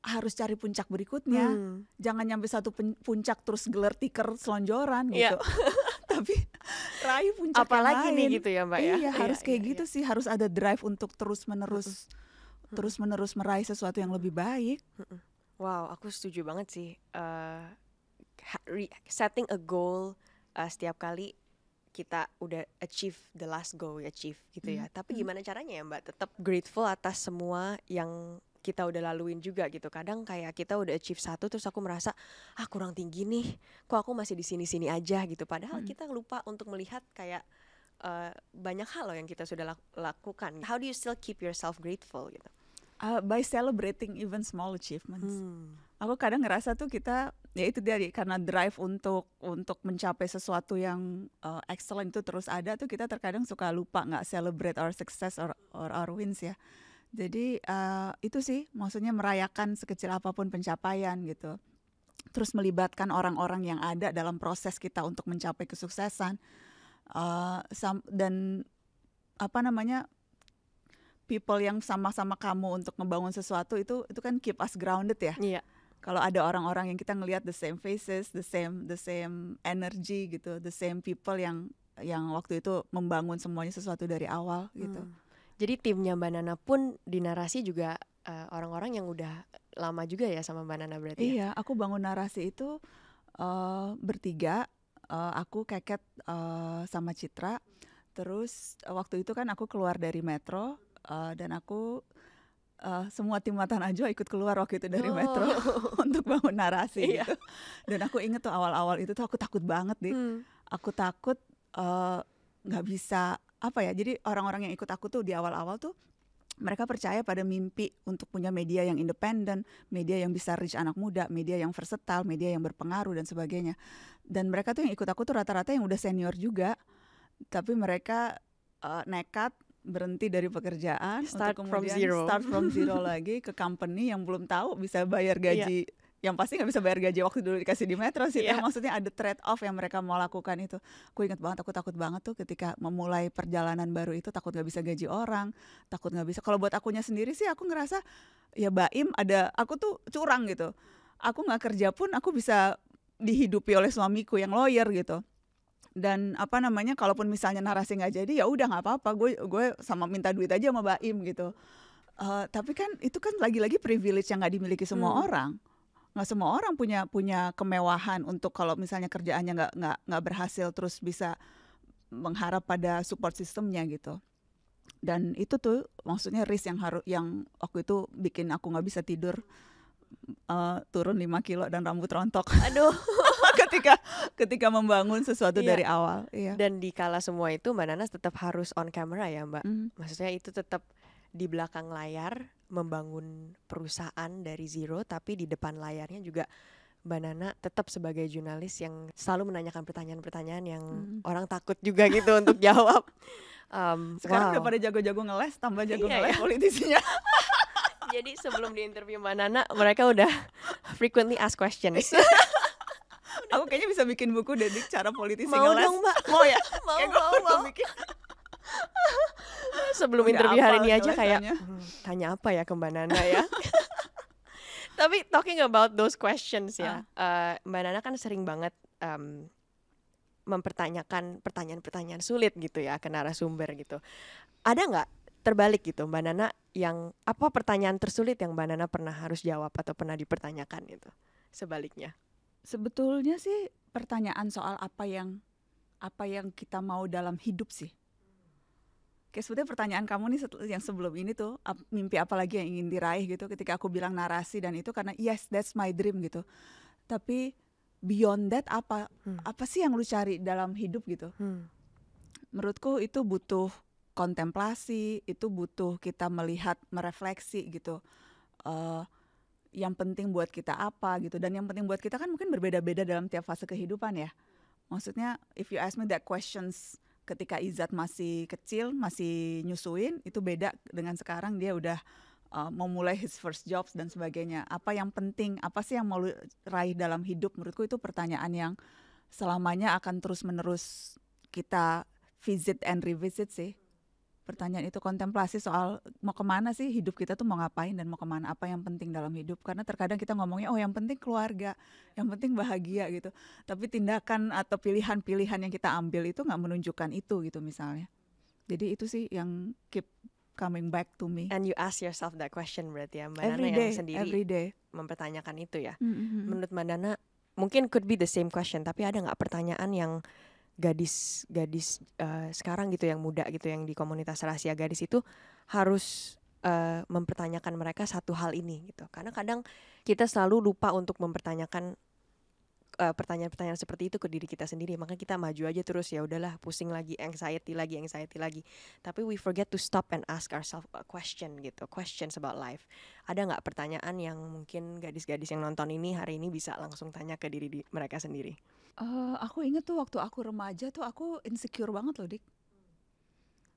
harus cari puncak berikutnya. Hmm. Jangan nyampe satu puncak terus gelar tikar selonjoran Iya. gitu. Tapi raih puncak yang Apalagi nih lain. gitu ya Mbak ya. Iya, harus kayak iya, gitu sih, harus ada drive untuk terus menerus terus menerus meraih sesuatu yang lebih baik. Wow, aku setuju banget sih. Re- setting a goal uh, setiap kali kita udah achieve the last goal we achieve gitu ya. Tapi Hmm. gimana caranya ya Mbak tetap grateful atas semua yang kita udah laluin juga gitu. Kadang kayak kita udah achieve satu terus aku merasa ah kurang tinggi nih. Kok aku masih di sini-sini aja gitu. Padahal Hmm. kita lupa untuk melihat kayak uh, banyak hal loh yang kita sudah lak- lakukan. How do you still keep yourself grateful gitu? Uh, by celebrating even small achievements. Hmm. Aku kadang ngerasa tuh kita ya itu dari karena drive untuk untuk mencapai sesuatu yang uh, excellent itu terus ada tuh kita terkadang suka lupa nggak celebrate our success or, or our wins ya. Jadi uh, itu sih maksudnya merayakan sekecil apa pun pencapaian gitu. Terus melibatkan orang-orang yang ada dalam proses kita untuk mencapai kesuksesan. Uh, dan apa namanya people yang sama-sama kamu untuk ngebangun sesuatu itu itu kan keep us grounded ya Iya. kalau ada orang-orang yang kita ngelihat the same faces, the same the same energy gitu, the same people yang yang waktu itu membangun semuanya sesuatu dari awal gitu. Hmm. Jadi timnya Mbak Nana pun di narasi juga uh, orang-orang yang udah lama juga ya sama Mbak Nana berarti ya? Iya, aku bangun narasi itu eh, bertiga, eh, aku keket eh, sama Citra. Terus eh, waktu itu kan aku keluar dari Metro eh, dan aku eh, semua tim Mata Najwa ikut keluar waktu itu dari Metro Oh. untuk bangun narasi Iya. gitu. Dan aku inget tuh awal-awal itu tuh aku takut banget nih. Hmm. aku takut eh, nggak bisa apa ya jadi orang-orang yang ikut aku tuh di awal-awal tuh mereka percaya pada mimpi untuk punya media yang independen, media yang bisa reach anak muda, media yang versatile, media yang berpengaruh dan sebagainya. Dan mereka tuh yang ikut aku tuh rata-rata yang udah senior juga, tapi mereka eh, nekat berhenti dari pekerjaan Start untuk from kemudian zero. start from zero lagi ke company yang belum tahu bisa bayar Iya. gaji yang pasti nggak bisa bayar gaji waktu dulu dikasih di metro sih tapi maksudnya ada trade off yang mereka mau lakukan itu. Aku ingat banget aku takut banget tuh ketika memulai perjalanan baru itu takut nggak bisa gaji orang takut nggak bisa. Kalau buat akunya sendiri sih aku ngerasa ya baim ada aku tuh curang gitu. Aku nggak kerja pun aku bisa dihidupi oleh suamiku yang lawyer gitu. Dan apa namanya kalaupun misalnya narasi nggak jadi ya udah nggak apa-apa. Gue gue sama minta duit aja sama baim gitu. Eh, tapi kan itu kan lagi-lagi privilege yang nggak dimiliki semua Hmm. orang nggak semua orang punya punya kemewahan untuk kalau misalnya kerjaannya nggak nggak nggak berhasil terus bisa mengharap pada support sistemnya gitu dan itu tuh maksudnya risk yang harus yang waktu itu bikin aku nggak bisa tidur eh, turun 5 kilo dan rambut rontok Aduh. ketika ketika membangun sesuatu Iya. dari awal iya Dan di kala semua itu Mbak Nana tetap harus on camera ya Mbak. Mm. Maksudnya itu tetap di belakang layar membangun perusahaan dari zero tapi di depan layarnya juga Mbak Nana tetap sebagai jurnalis yang selalu menanyakan pertanyaan-pertanyaan yang Mm. orang takut juga gitu untuk jawab. Um, sekarang wow. udah pada jago-jago ngeles tambah jago Iya, ngeles ya. politisinya Jadi sebelum di interview Mbak Nana mereka udah frequently ask questions. aku kayaknya bisa bikin buku dedik cara politisi Mau ngeles dong Mbak. mau ya Mau, Kayak mau, mau. bikin. sebelum Udah interview hari ini aja kayak. "Hmm, tanya apa ya ke Mbak Nana ya. Tapi talking about those questions ya, eh, Mbak Nana kan sering banget em, mempertanyakan pertanyaan-pertanyaan sulit gitu ya ke narasumber gitu. Ada nggak terbalik gitu Mbak Nana yang apa pertanyaan tersulit yang Mbak Nana pernah harus jawab atau pernah dipertanyakan gitu? Sebaliknya. sebetulnya sih pertanyaan soal apa yang apa yang kita mau dalam hidup sih Kayak sebetulnya pertanyaan kamu nih yang sebelum ini tuh ap- mimpi apa lagi yang ingin diraih gitu ketika aku bilang narasi dan itu karena yes that's my dream gitu tapi beyond that apa Hmm. apa sih yang lu cari dalam hidup gitu Hmm. menurutku itu butuh kontemplasi, itu butuh kita melihat, merefleksi gitu. eh yang penting buat kita apa gitu dan yang penting buat kita kan mungkin berbeda-beda dalam tiap fase kehidupan ya. Maksudnya if you ask me that questions ketika Izat masih kecil, masih nyusuin itu beda dengan sekarang dia udah uh, mau mulai his first jobs dan sebagainya. Apa yang penting, apa sih yang mau raih dalam hidup? Menurutku itu pertanyaan yang selamanya akan terus-menerus kita visit and revisit sih. Pertanyaan itu kontemplasi soal mau ke mana sih hidup kita tuh mau ngapain dan mau ke mana apa yang penting dalam hidup. Karena terkadang kita ngomongnya oh yang penting keluarga yang penting bahagia gitu. Tapi tindakan atau pilihan-pilihan yang kita ambil itu nggak menunjukkan itu gitu misalnya. Jadi itu sih yang keep coming back to me. And you ask yourself that question berarti ya Mbak every Nana day yang sendiri every day. mempertanyakan itu ya. Mm, mm, mm. Menurut Mbak Nana mungkin could be the same question tapi ada nggak pertanyaan yang gadis gadis uh, sekarang gitu yang muda gitu yang di komunitas rahasia gadis itu harus uh, mempertanyakan mereka satu hal ini gitu. Karena kadang kita selalu lupa untuk mempertanyakan uh, pertanyaan-pertanyaan seperti itu ke diri kita sendiri maka kita maju aja terus ya udahlah pusing lagi anxiety lagi anxiety lagi tapi we forget to stop and ask ourselves a question gitu questions about life ada nggak pertanyaan yang mungkin gadis-gadis yang nonton ini hari ini bisa langsung tanya ke diri di, mereka sendiri Uh, aku inget tuh waktu aku remaja tuh aku insecure banget loh dik.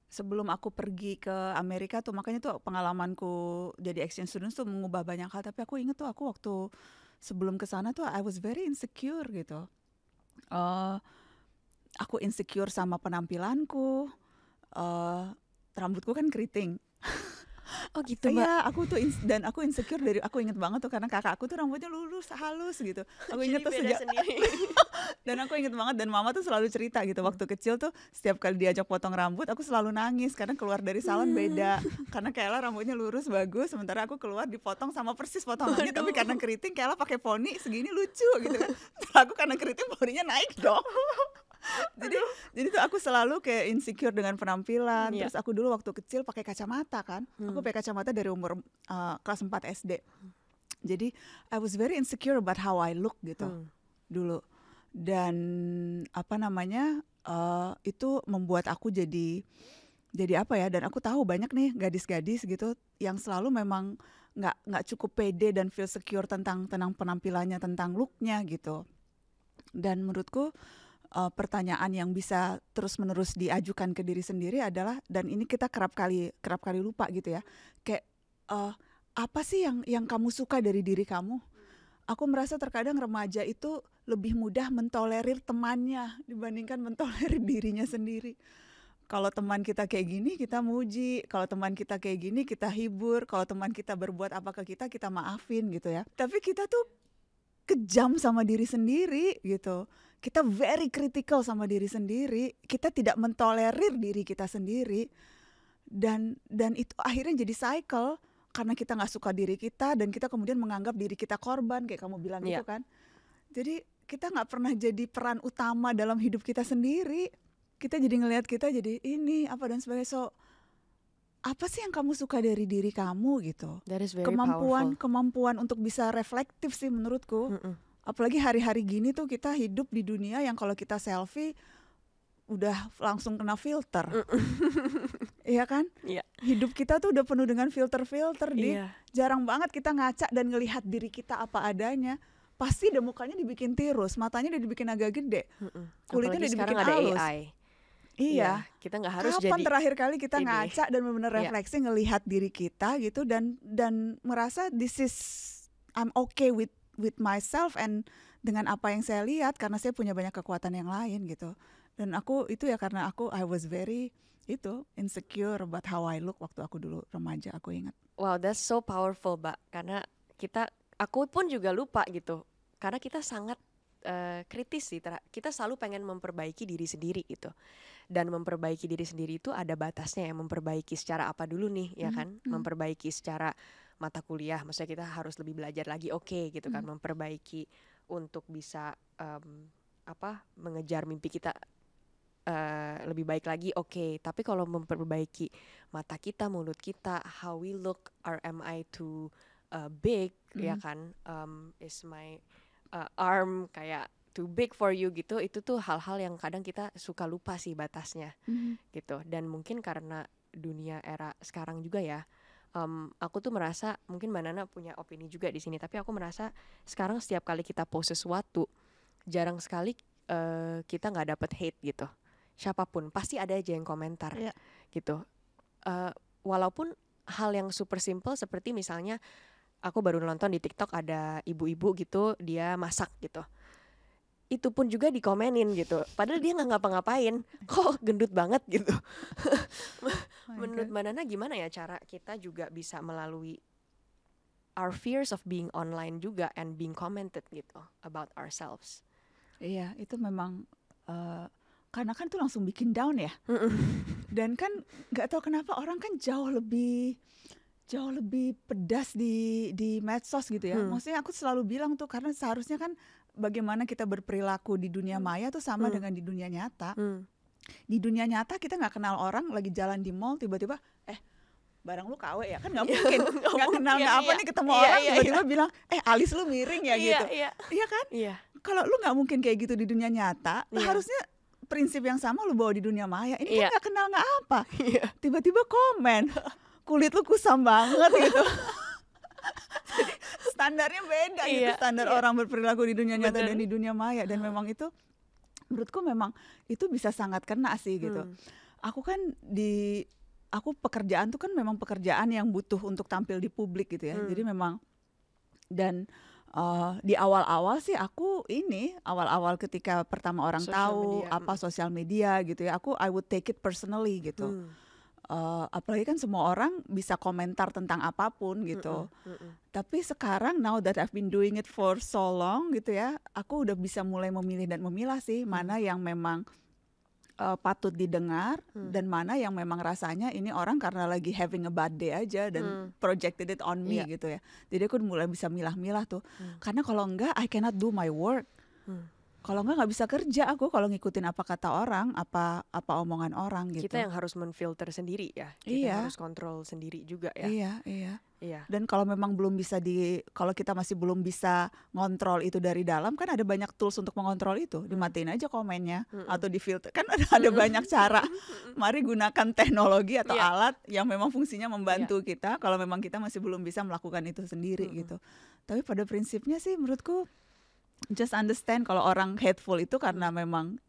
Sebelum aku pergi ke Amerika tuh makanya tuh pengalamanku jadi exchange student tuh mengubah banyak hal. Tapi aku inget tuh aku waktu sebelum ke sana tuh I was very insecure gitu. Uh, aku insecure sama penampilanku. Uh, rambutku kan keriting. Oh gitu mbak. Iya, aku tuh dan aku insecure dari aku inget banget tuh karena kakak aku tuh rambutnya lurus halus gitu. Aku inget tuh sejak dan aku inget banget dan mama tuh selalu cerita gitu waktu kecil tuh setiap kali diajak potong rambut aku selalu nangis karena keluar dari salon beda karena Kayla rambutnya lurus bagus sementara aku keluar dipotong sama persis potongannya tapi karena keriting Kayla pakai poni segini lucu gitu kan. aku karena keriting poninya naik dong jadi jadi tuh aku selalu kayak insecure dengan penampilan Iya. terus aku dulu waktu kecil pakai kacamata kan aku Hmm. pakai kacamata dari umur uh, kelas 4 SD jadi I was very insecure about how I look gitu Hmm. dulu dan apa namanya uh, itu membuat aku jadi jadi apa ya dan aku tahu banyak nih gadis-gadis gitu yang selalu memang nggak nggak cukup pede dan feel secure tentang tentang penampilannya tentang looknya gitu dan menurutku uh, pertanyaan yang bisa terus-menerus diajukan ke diri sendiri adalah dan ini kita kerap kali kerap kali lupa gitu ya kayak uh, apa sih yang yang kamu suka dari diri kamu? Aku merasa terkadang remaja itu lebih mudah mentolerir temannya dibandingkan mentolerir dirinya sendiri. Kalau teman kita kayak gini kita muji. Kalau teman kita kayak gini kita hibur. Kalau teman kita berbuat apa ke kita kita maafin gitu ya. Tapi kita tuh kejam sama diri sendiri gitu. Kita very critical sama diri sendiri. Kita tidak mentolerir diri kita sendiri. Dan dan itu akhirnya jadi cycle karena kita nggak suka diri kita dan kita kemudian menganggap diri kita korban kayak kamu bilang Iya. gitu kan. Jadi kita nggak pernah jadi peran utama dalam hidup kita sendiri. Kita jadi ngelihat kita jadi ini apa dan sebagainya. So apa sih yang kamu suka dari diri kamu gitu That is very kemampuan powerful. kemampuan untuk bisa reflektif sih menurutku Mm-mm. apalagi hari-hari gini tuh kita hidup di dunia yang kalau kita selfie udah langsung kena filter Iya kan Iya. hidup kita tuh udah penuh dengan filter-filter di Iya. jarang banget kita ngaca dan ngelihat diri kita apa adanya pasti deh mukanya dibikin tirus matanya udah dibikin agak gede Mm-mm. Kulitnya Apalagi udah dibikin ada halus. AI. Iya kita nggak harus kapan jadi terakhir kali kita ini. ngaca dan benar-benar Iya. refleksi ngelihat diri kita gitu dan dan merasa this is I'm okay with with myself and dengan apa yang saya lihat karena saya punya banyak kekuatan yang lain gitu dan aku itu ya karena aku I was very itu insecure about how I look waktu aku dulu remaja aku ingat Wow, that's so powerful, Mbak. Karena kita, aku pun juga lupa gitu. Karena kita sangat eh, kritis sih. Kita selalu pengen memperbaiki diri sendiri gitu. Dan memperbaiki diri sendiri itu ada batasnya ya. Memperbaiki secara apa dulu nih, ya Mhm, kan? mhm. Memperbaiki secara mata kuliah. Maksudnya kita harus lebih belajar lagi, oke gitu kan? Memperbaiki untuk bisa em, apa? Mengejar mimpi kita eh, lebih baik lagi, oke. Tapi kalau memperbaiki mata kita, mulut kita, how we look, or am I too uh, big, ya Mhm. kan? Um, is my uh, arm kayak too big for you gitu? Itu tuh hal-hal yang kadang kita suka lupa sih batasnya gitu. Dan mungkin karena dunia era sekarang juga ya. um, aku tuh merasa mungkin Mbak Nana punya opini juga di sini, tapi aku merasa sekarang setiap kali kita post sesuatu, jarang sekali uh, kita nggak dapet hate gitu. Siapa pun pasti ada aja yang komentar Iya. gitu. Eh, walaupun hal yang super simple seperti misalnya aku baru nonton di TikTok ada ibu-ibu gitu dia masak gitu. Itu pun juga dikomenin gitu. Padahal dia nggak ngapa-ngapain. Kok gendut banget gitu. Oh Menurut. Mbak Nana gimana ya cara kita juga bisa melalui our fears of being online juga and being commented gitu about ourselves. Iya, itu memang eh, karena kan itu langsung bikin down ya. Dan kan nggak tahu kenapa orang kan jauh lebih jauh lebih pedas di di medsos gitu ya. Hmm. Maksudnya aku selalu bilang tuh karena seharusnya kan bagaimana kita berperilaku di dunia Hmm. maya tuh sama Hmm. dengan di dunia nyata. Hmm. Di dunia nyata kita nggak kenal orang lagi jalan di mall tiba-tiba eh barang lu KW ya kan nggak mungkin Nggak kenal nggak apa iya. nih ketemu Iya, orang iya, tiba-tiba bilang eh alis lu miring ya Iya, gitu iya. iya kan Iya. kalau lu nggak mungkin kayak gitu di dunia nyata Iya. harusnya prinsip yang sama lu bawa di dunia maya ini Iya. kan nggak kenal nggak apa Iya. tiba-tiba komen kulit lu kusam banget gitu standarnya beda gitu Iya, standar iya. orang berperilaku di dunia nyata Bener. dan di dunia maya dan memang itu menurutku memang itu bisa sangat kena sih gitu Hmm. aku kan di aku pekerjaan tuh kan memang pekerjaan yang butuh untuk tampil di publik gitu ya Hmm. jadi memang dan eh, di awal-awal sih aku ini awal-awal ketika pertama orang Social tahu media, apa mm. sosial media gitu ya aku I would take it personally gitu Hmm. Eh, apalagi kan semua orang bisa komentar tentang apa pun gitu Mm-mm, mm-mm. tapi sekarang now that I've been doing it for so long gitu ya, aku udah bisa mulai memilih dan memilah sih mana yang memang uh, patut didengar Hmm. dan mana yang memang rasanya ini orang karena lagi having a bad day aja dan Hmm. projected it on me Iya. gitu ya. Jadi aku mulai bisa milah-milah tuh. Hmm. Karena kalau enggak I cannot do my work. Hmm. Kalau enggak nggak bisa kerja aku kalau ngikutin apa kata orang, apa apa omongan orang gitu. Kita yang harus menfilter sendiri ya. Kita Iya. harus kontrol sendiri juga ya. Iya, iya. Iya. Dan kalau memang belum bisa di, kalau kita masih belum bisa ngontrol itu dari dalam, kan ada banyak tools untuk mengontrol itu. Dimatiin aja komennya Mm-mm. atau di filter. Kan ada, ada banyak cara. Mari gunakan teknologi atau Iya. alat yang memang fungsinya membantu kita. Kalau memang kita masih belum bisa melakukan itu sendiri Mm-mm. gitu. Tapi pada prinsipnya sih, menurutku just understand kalau orang hateful itu karena memang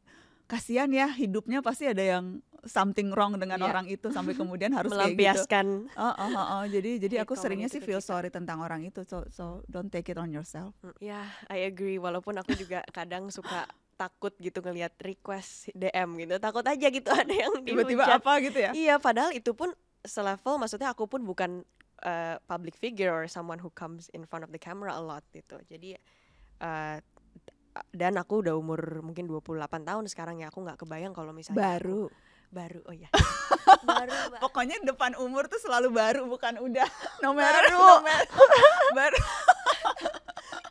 kasihan ya hidupnya pasti ada yang something wrong dengan Iya. orang itu sampai kemudian harus kayak gitu. Melampiaskan. Oh, oh, oh, oh. Jadi jadi aku comment seringnya sih feel kita. sorry tentang orang itu. So so don't take it on yourself. Mm, Ya, I agree. Walaupun aku juga kadang suka takut gitu ngelihat request DM gitu. Takut aja gitu ada yang Tiba-tiba apa gitu ya? Iya, padahal itu pun selevel maksudnya aku pun bukan uh, public figure or someone who comes in front of the camera a lot gitu. Jadi uh, dan aku udah umur mungkin 28 tahun sekarang ya. Aku nggak kebayang kalau misalnya aku- Baru. baru oh ya. baru, Mbak. Pokoknya depan umur tuh selalu baru bukan udah. No matter, Baru. no matter. baru.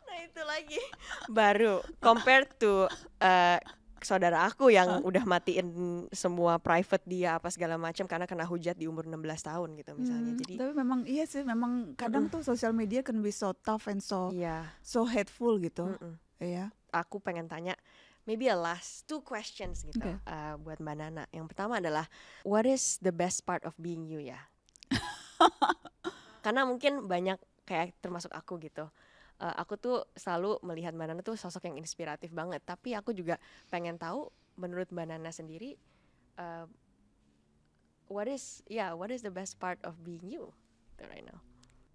Nah, itu lagi. Baru compared to uh, saudara aku yang udah matiin semua private dia apa segala macam karena kena hujat di umur 16 tahun gitu misalnya. Hmm, Jadi tapi memang iya sih, memang kadang tuh sosial media can be so tough and so iya. so hateful gitu. mm-mm. Iya. aku pengen tanya maybe a last two questions gitu Oke. uh, buat Mbak Nana. Yang pertama adalah what is the best part of being you ya? Karena mungkin banyak kayak termasuk aku gitu. Uh, aku tuh selalu melihat Mbak Nana tuh sosok yang inspiratif banget. Tapi aku juga pengen tahu menurut Mbak Nana sendiri uh, what is yeah what is the best part of being you right now?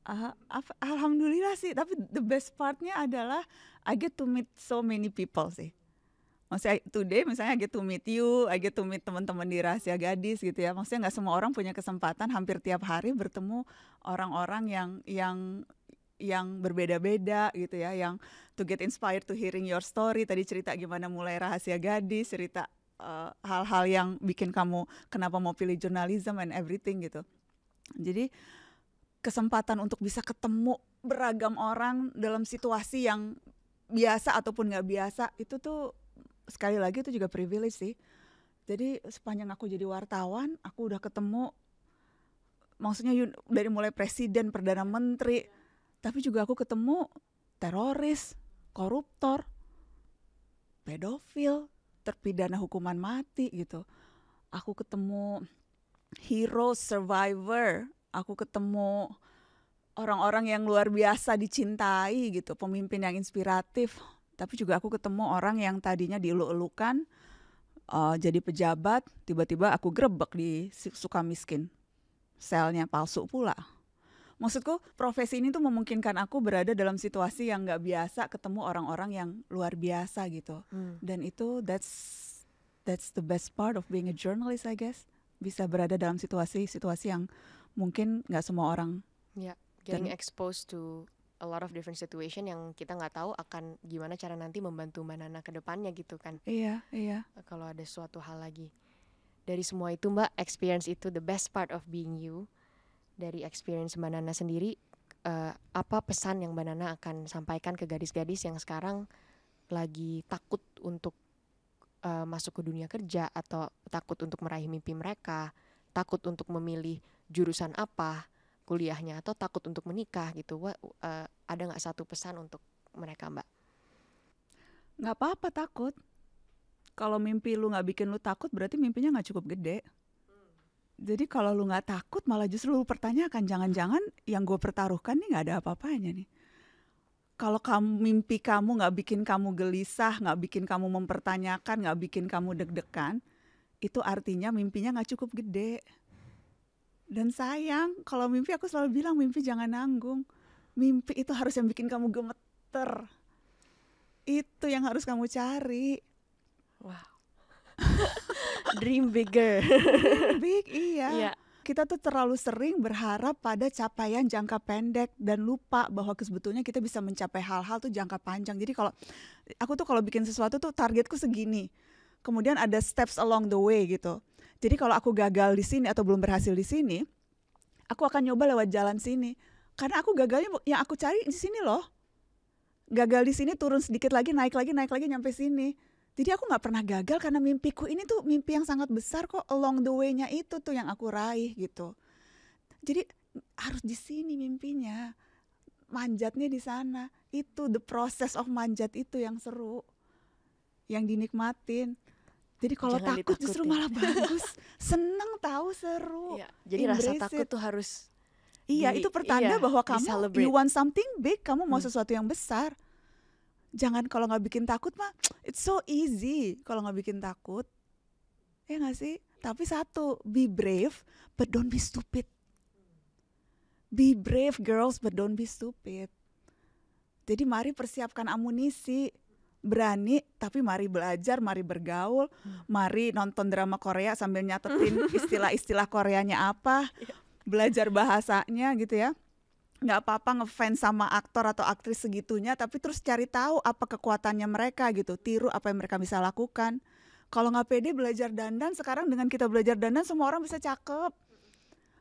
Apa- alhamdulillah sih, tapi the best partnya adalah I get to meet so many people sih. Maksudnya today misalnya I get to meet you, I get to meet teman-teman di Rahasia Gadis gitu ya. Maksudnya nggak semua orang punya kesempatan hampir tiap hari bertemu orang-orang yang yang yang berbeda-beda gitu ya, yang to get inspired to hearing your story. Tadi cerita gimana mulai Rahasia Gadis, cerita eh, hal-hal yang bikin kamu kenapa mau pilih journalism and everything gitu. Jadi kesempatan untuk bisa ketemu beragam orang dalam situasi yang biasa ataupun nggak biasa itu tuh sekali lagi itu juga privilege sih. Jadi sepanjang aku jadi wartawan, aku udah ketemu maksudnya dari mulai presiden, perdana menteri, tapi juga aku ketemu teroris, koruptor, pedofil, terpidana hukuman mati gitu. Aku ketemu hero, survivor, aku ketemu orang-orang yang luar biasa dicintai gitu, pemimpin yang inspiratif. Tapi juga aku ketemu orang yang tadinya dielu-elukan eh, jadi pejabat, tiba-tiba aku grebek di suka miskin. Selnya palsu pula. Maksudku profesi ini tuh memungkinkan aku berada dalam situasi yang nggak biasa ketemu orang-orang yang luar biasa gitu. Dan itu that's that's the best part of being a journalist I guess. Bisa berada dalam situasi-situasi yang mungkin nggak semua orang Getting Dan- exposed to a lot of different situation yang kita nggak tahu akan gimana cara nanti membantu Mbak Nana ke depannya gitu kan. Iya, iya. kalau ada suatu hal lagi. Dari semua itu Mbak, experience itu the best part of being you. Dari experience Mbak Nana sendiri, eh, apa pesan yang Mbak Nana akan sampaikan ke gadis-gadis yang sekarang lagi takut untuk uh, masuk ke dunia kerja atau takut untuk meraih mimpi mereka, takut untuk memilih jurusan apa kuliahnya atau takut untuk menikah gitu. Wah, uh, ada nggak satu pesan untuk mereka, Mbak? Nggak apa-apa takut. Kalau mimpi lu nggak bikin lu takut, berarti mimpinya nggak cukup gede. Jadi kalau lu nggak takut, malah justru lu pertanyakan, jangan-jangan yang gue pertaruhkan nih nggak ada apa-apanya nih. Kalau kamu mimpi kamu nggak bikin kamu gelisah, nggak bikin kamu mempertanyakan, nggak bikin kamu deg-degan, itu artinya mimpinya nggak cukup gede. Dan sayang, kalau mimpi aku selalu bilang mimpi jangan nanggung. Mimpi itu harus yang bikin kamu gemeter. Itu yang harus kamu cari. Wow. Dream bigger. Big, iya. Iya. Kita tuh terlalu sering berharap pada capaian jangka pendek dan lupa bahwa sebetulnya kita bisa mencapai hal-hal tuh jangka panjang. Jadi kalau aku tuh kalau bikin sesuatu tuh targetku segini. Kemudian ada steps along the way gitu. Jadi kalau aku gagal di sini atau belum berhasil di sini, aku akan nyoba lewat jalan sini. Karena aku gagalnya yang aku cari di sini loh. Gagal di sini turun sedikit lagi, naik lagi, naik lagi nyampe sini. Jadi aku nggak pernah gagal karena mimpiku ini tuh mimpi yang sangat besar kok. Along the way-nya itu tuh yang aku raih gitu. Jadi harus di sini mimpinya. Manjatnya di sana. Itu the process of manjat itu yang seru. Yang dinikmatin. Jadi kalau takut justru ditakutin. malah bagus. Seneng tahu seru. Iya, Jadi rasa Embrace takut it. tuh harus Iya, di- itu pertanda iya, bahwa kamu you want something big, kamu mau Hmm. sesuatu yang besar. Jangan kalau nggak bikin takut mah, it's so easy kalau nggak bikin takut. Ya nggak sih? Tapi satu, be brave, but don't be stupid. Be brave girls, but don't be stupid. Jadi mari persiapkan amunisi. Berani, tapi mari belajar, mari bergaul, mari nonton drama Korea sambil nyatetin istilah-istilah Koreanya apa, belajar bahasanya gitu ya nggak apa-apa ngefans sama aktor atau aktris segitunya tapi terus cari tahu apa kekuatannya mereka gitu tiru apa yang mereka bisa lakukan. Kalau nggak pede belajar dandan sekarang dengan kita belajar dandan semua orang bisa cakep.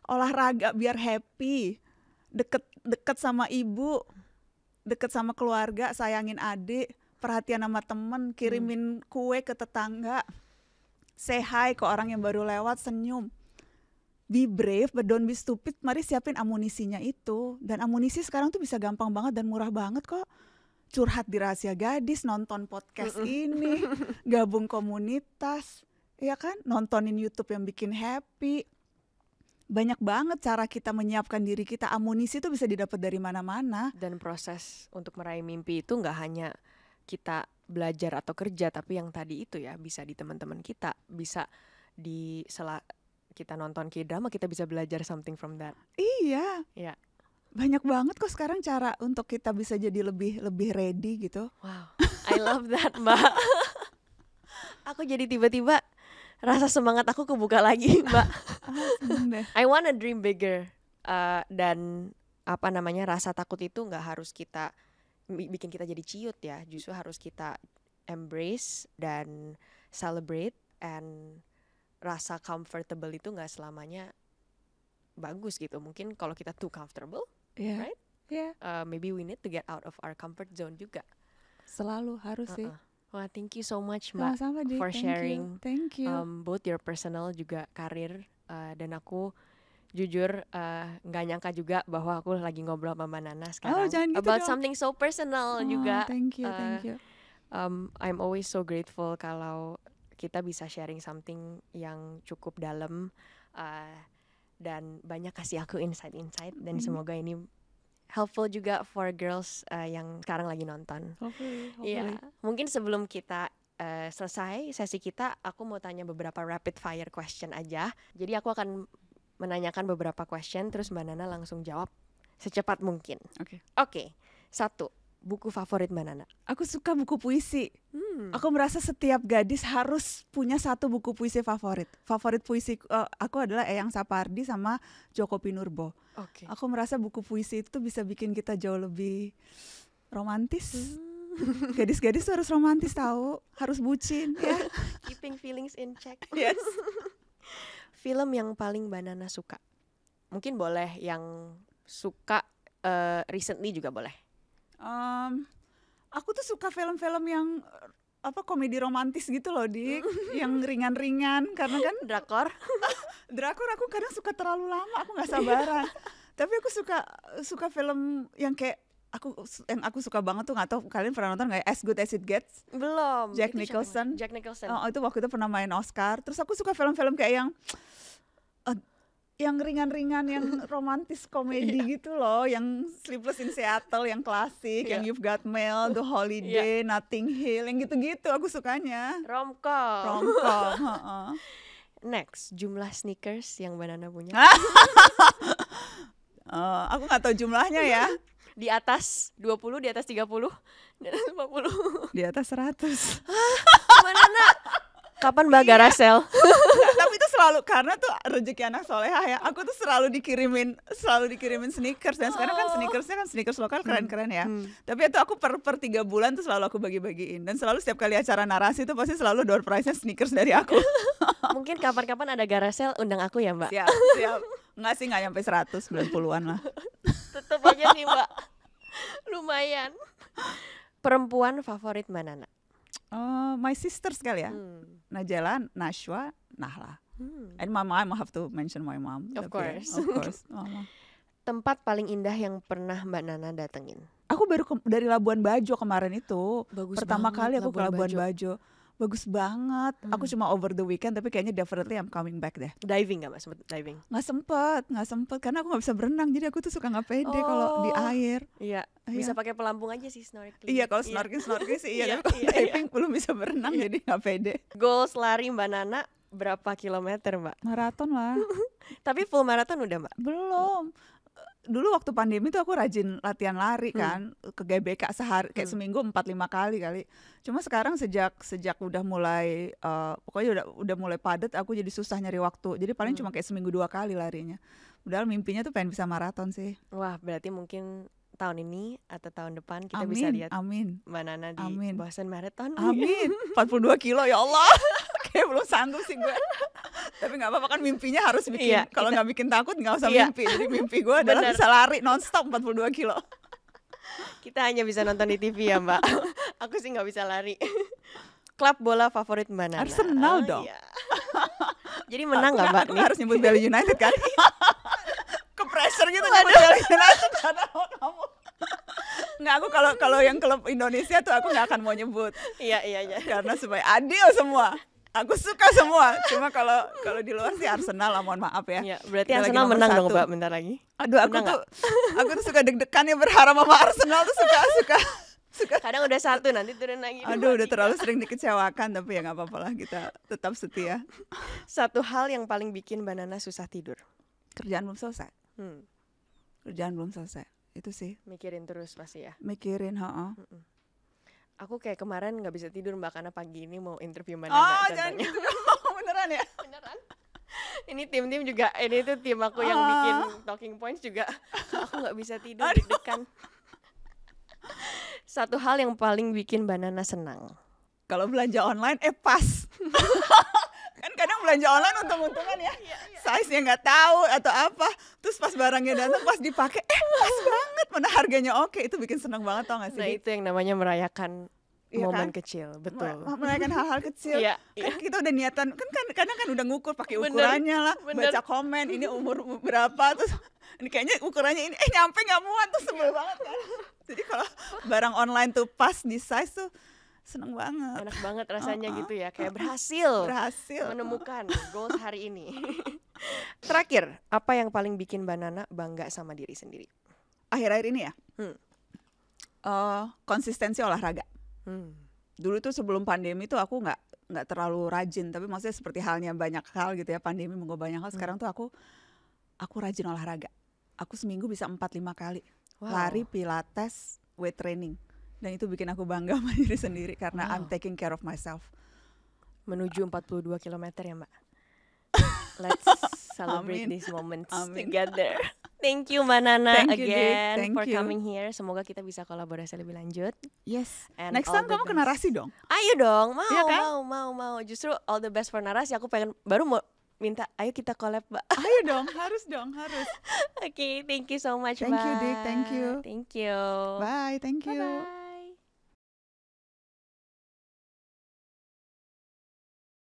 Olahraga biar happy. Deket deket sama ibu deket sama keluarga sayangin adik perhatian sama temen kirimin kue ke tetangga. Say hi ke orang yang baru lewat senyum be brave but don't be stupid. Mari siapin amunisinya itu. Dan amunisi sekarang tuh bisa gampang banget dan murah banget kok. Curhat di rahasia gadis nonton podcast ini gabung komunitas ya kan? Nontonin YouTube yang bikin happy. Banyak banget cara kita menyiapkan diri kita. Amunisi itu bisa didapat dari mana-mana. Dan proses untuk meraih mimpi itu nggak hanya kita belajar atau kerja tapi yang tadi itu ya bisa di teman-teman kita bisa di sela kita nonton K-drama kita bisa belajar something from that. Iya. Iya. banyak banget kok sekarang cara untuk kita bisa jadi lebih lebih ready gitu. Wow I love that mbak. Aku jadi tiba-tiba rasa semangat aku kebuka lagi mbak. Ah, I wanna dream bigger Uh, dan apa namanya rasa takut itu nggak harus kita bi- bikin kita jadi ciut ya. Justru harus kita embrace dan celebrate and rasa comfortable itu nggak selamanya bagus gitu mungkin kalau kita too comfortable ya Right? ya uh, maybe we need to get out of our comfort zone juga selalu harus sih Uh-uh. wah thank you so much mbak Sama-sama Di, for thank sharing, you. Thank you. um, both your personal juga karir uh, dan aku jujur uh, nggak nyangka juga bahwa aku lagi ngobrol sama Mbak Nana sekarang jangan gitu about dong. something so personal Oh, juga Thank you, uh, thank you. um, I'm always so grateful kalau kita bisa sharing something yang cukup dalam uh, dan banyak kasih aku insight-insight dan Mhm. semoga ini helpful juga for girls uh, yang sekarang lagi nonton. Hopefully, Iya, mungkin sebelum kita uh, selesai sesi kita, aku mau tanya beberapa rapid fire question aja. Jadi aku akan menanyakan beberapa question, terus Mbak Nana langsung jawab secepat mungkin. Oke. Oke, satu buku favorit Mbak Nana. Aku suka buku puisi. Hmm. Aku merasa setiap gadis harus punya satu buku puisi favorit. Favorit puisi eh, aku adalah Eyang Sapardi sama Joko Pinurbo. Oke. Aku merasa buku puisi itu bisa bikin kita jauh lebih romantis. Hmm. Gadis-gadis harus romantis tahu, harus bucin ya. Keeping feelings in check. Yes. Film yang paling Mbak Nana suka. Mungkin boleh yang suka eh, recently juga boleh. Um, aku tuh suka film-film yang apa komedi romantis gitu loh dik yang ringan-ringan karena kan Drakor. drakor aku kadang suka terlalu lama aku nggak sabaran tapi aku suka suka film yang kayak aku yang aku suka banget tuh nggak tahu kalian pernah nonton nggak ya? As Good as It Gets Belum. Jack Nicholson. Jack Nicholson. Oh, itu waktu itu pernah main Oscar. Terus aku suka film-film kayak yang eh, yang ringan-ringan, yang romantis komedi gitu loh, yang Sleepless in Seattle, yang klasik, yang Iya. You've Got Mail, The Holiday, Nothing Hill, yang gitu-gitu aku sukanya. Romcom. Romcom. Next, jumlah sneakers yang Banana punya. Eh, aku nggak tahu jumlahnya ya, Di atas 20, di atas 30, di atas 50. di atas 100. Banana. Kapan Mbak Garasel? Nggak, tapi itu selalu karena tuh rezeki anak soleha ya. Aku tuh selalu dikirimin selalu dikirimin sneakers dan sekarang kan Oh. sneakersnya kan sneakers lokal keren-keren ya. Hmm. Tapi itu aku per per tiga bulan tuh selalu aku bagi-bagiin dan selalu setiap kali acara narasi tuh pasti selalu door prize-nya sneakers dari aku. Mungkin kapan-kapan ada Garasel undang aku ya Mbak. siap, siap. Enggak sih nggak nyampe 100 90-an lah. Tetep aja sih Mbak. Lumayan. Perempuan favorit Banana. Oh, my sisters kali ya. Hmm. Najela, Nashwa, Nahla. Hmm. And my mom, I have to mention my mom. Of ya, course. Of course. mama. Tempat paling indah yang pernah Mbak Nana datengin. Aku baru ke- dari Labuan Bajo kemarin itu. Bagus Pertama banget kali aku ke Labuan Bajo. Bajo. Bagus banget. Aku Hmm. cuma over the weekend tapi kayaknya definitely I'm coming back deh. Diving gak Mbak? Sempet diving? Nggak sempet, nggak sempet karena aku nggak bisa berenang jadi aku tuh suka nggak pede kalau di Oh. air. Iya. Iya. Bisa pakai pelampung aja sih snorkeling. Iya kalau snorkeling snorkeling sih iya, Iya, tapi kalau iya, iya. diving belum bisa berenang jadi nggak pede. Goals lari Mbak Nana berapa kilometer Mbak? Maraton lah, Tapi full maraton udah Mbak? belum. Dulu waktu pandemi tuh aku rajin latihan lari Hmm. kan ke GBK sehari kayak Hmm. seminggu empat lima kali kali. Cuma sekarang sejak sejak udah mulai eh, pokoknya udah udah mulai padat aku jadi susah nyari waktu. Jadi paling Hmm. cuma kayak seminggu dua kali larinya. Padahal mimpinya tuh pengen bisa maraton sih. Wah berarti mungkin tahun ini atau tahun depan kita amin, bisa lihat amin. Mbak Nana di Amin. Boston Marathon. Amin. 42 kilo ya Allah. Kayak belum sanggup sih gue. Tapi nggak apa-apa kan mimpinya harus bikin. Iya, Kalau nggak bikin takut nggak usah Iya. mimpi. Jadi mimpi gue adalah Bener. bisa lari nonstop 42 kilo. Kita hanya bisa nonton di TV ya Mbak. Aku sih nggak bisa lari. Klub bola favorit Mbak Nana. Arsenal Oh, dong. iya. Jadi menang nggak Mbak aku nih? harus nyebut Bali United kan? Ke pressure gitu nyebut Bali United karena kamu. Nggak aku kalau kalau yang klub Indonesia tuh aku nggak akan mau nyebut Iya iya iya. karena supaya adil semua. Aku suka semua. Cuma kalau kalau di luar sih Arsenal lah mohon maaf ya. Iya, berarti Kita lagi Arsenal menang dong satu. Mbak bentar lagi. Aduh aku Menang tuh aku tuh suka deg-degan ya berharap sama Arsenal tuh suka suka suka. Kadang udah satu nanti turun lagi. Aduh udah tiga. terlalu sering dikecewakan tapi ya nggak apa-apa lah kita tetap setia. Satu hal yang paling bikin Mbak Nana susah tidur. Kerjaan belum selesai. Hmm, Kerjaan belum selesai. Itu sih mikirin terus pasti ya. mikirin, heeh. Aku kayak kemarin nggak bisa tidur Mbak karena pagi ini mau interview Mbak Oh, jangan gitu. Beneran ya? Beneran. Ini tim-tim juga, ini tuh tim aku yang Ah. bikin talking points juga. Aku nggak bisa tidur deg-degan. Satu hal yang paling bikin Mbak Nana senang. Kalau belanja online eh pas. kan belanja online untung-untungan ya. Size-nya nggak tahu atau apa. Terus pas barangnya datang pas dipakai eh pas banget mana harganya oke. Itu bikin seneng banget tau gak sih? Nah itu yang namanya merayakan Iya momen kan? kecil, betul. Me- merayakan hal-hal kecil. Iya, kan kita udah niatan kan kan kadang kan udah ngukur pakai Bener, ukurannya lah bener. baca komen ini umur berapa terus ini kayaknya ukurannya ini eh nyampe nggak muat tuh sebel banget kan jadi kalau barang online tuh pas di size tuh seneng banget Enak banget rasanya Uh-uh. gitu ya, kayak berhasil berhasil menemukan goals hari ini. Terakhir, apa yang paling bikin Mbak Nana bangga sama diri sendiri? akhir-akhir ini ya Hmm. eh, konsistensi olahraga Hmm. dulu tuh sebelum pandemi tuh aku nggak nggak terlalu rajin tapi maksudnya seperti halnya banyak hal gitu ya pandemi mengubah banyak hal sekarang tuh aku aku rajin olahraga aku seminggu bisa 4-5 kali Wow. lari pilates weight training dan itu bikin aku bangga sama diri sendiri karena I'm Wow. taking care of myself menuju 42 km ya Mbak. Let's celebrate Amin. these moments Amin. together. Thank you Mbak Nana Thank you, again Thank for you. coming here. Semoga kita bisa kolaborasi lebih lanjut. yes And next time kamu ke best. narasi dong Ayo dong, mau Iya kan? mau mau mau. Justru all the best for narasi. Aku pengen baru mau minta ayo kita collab Mbak. ayo dong harus dong harus Oke, thank you so much Thank you, Mbak. Dik. Thank you. Thank you. bye thank you Bye-bye.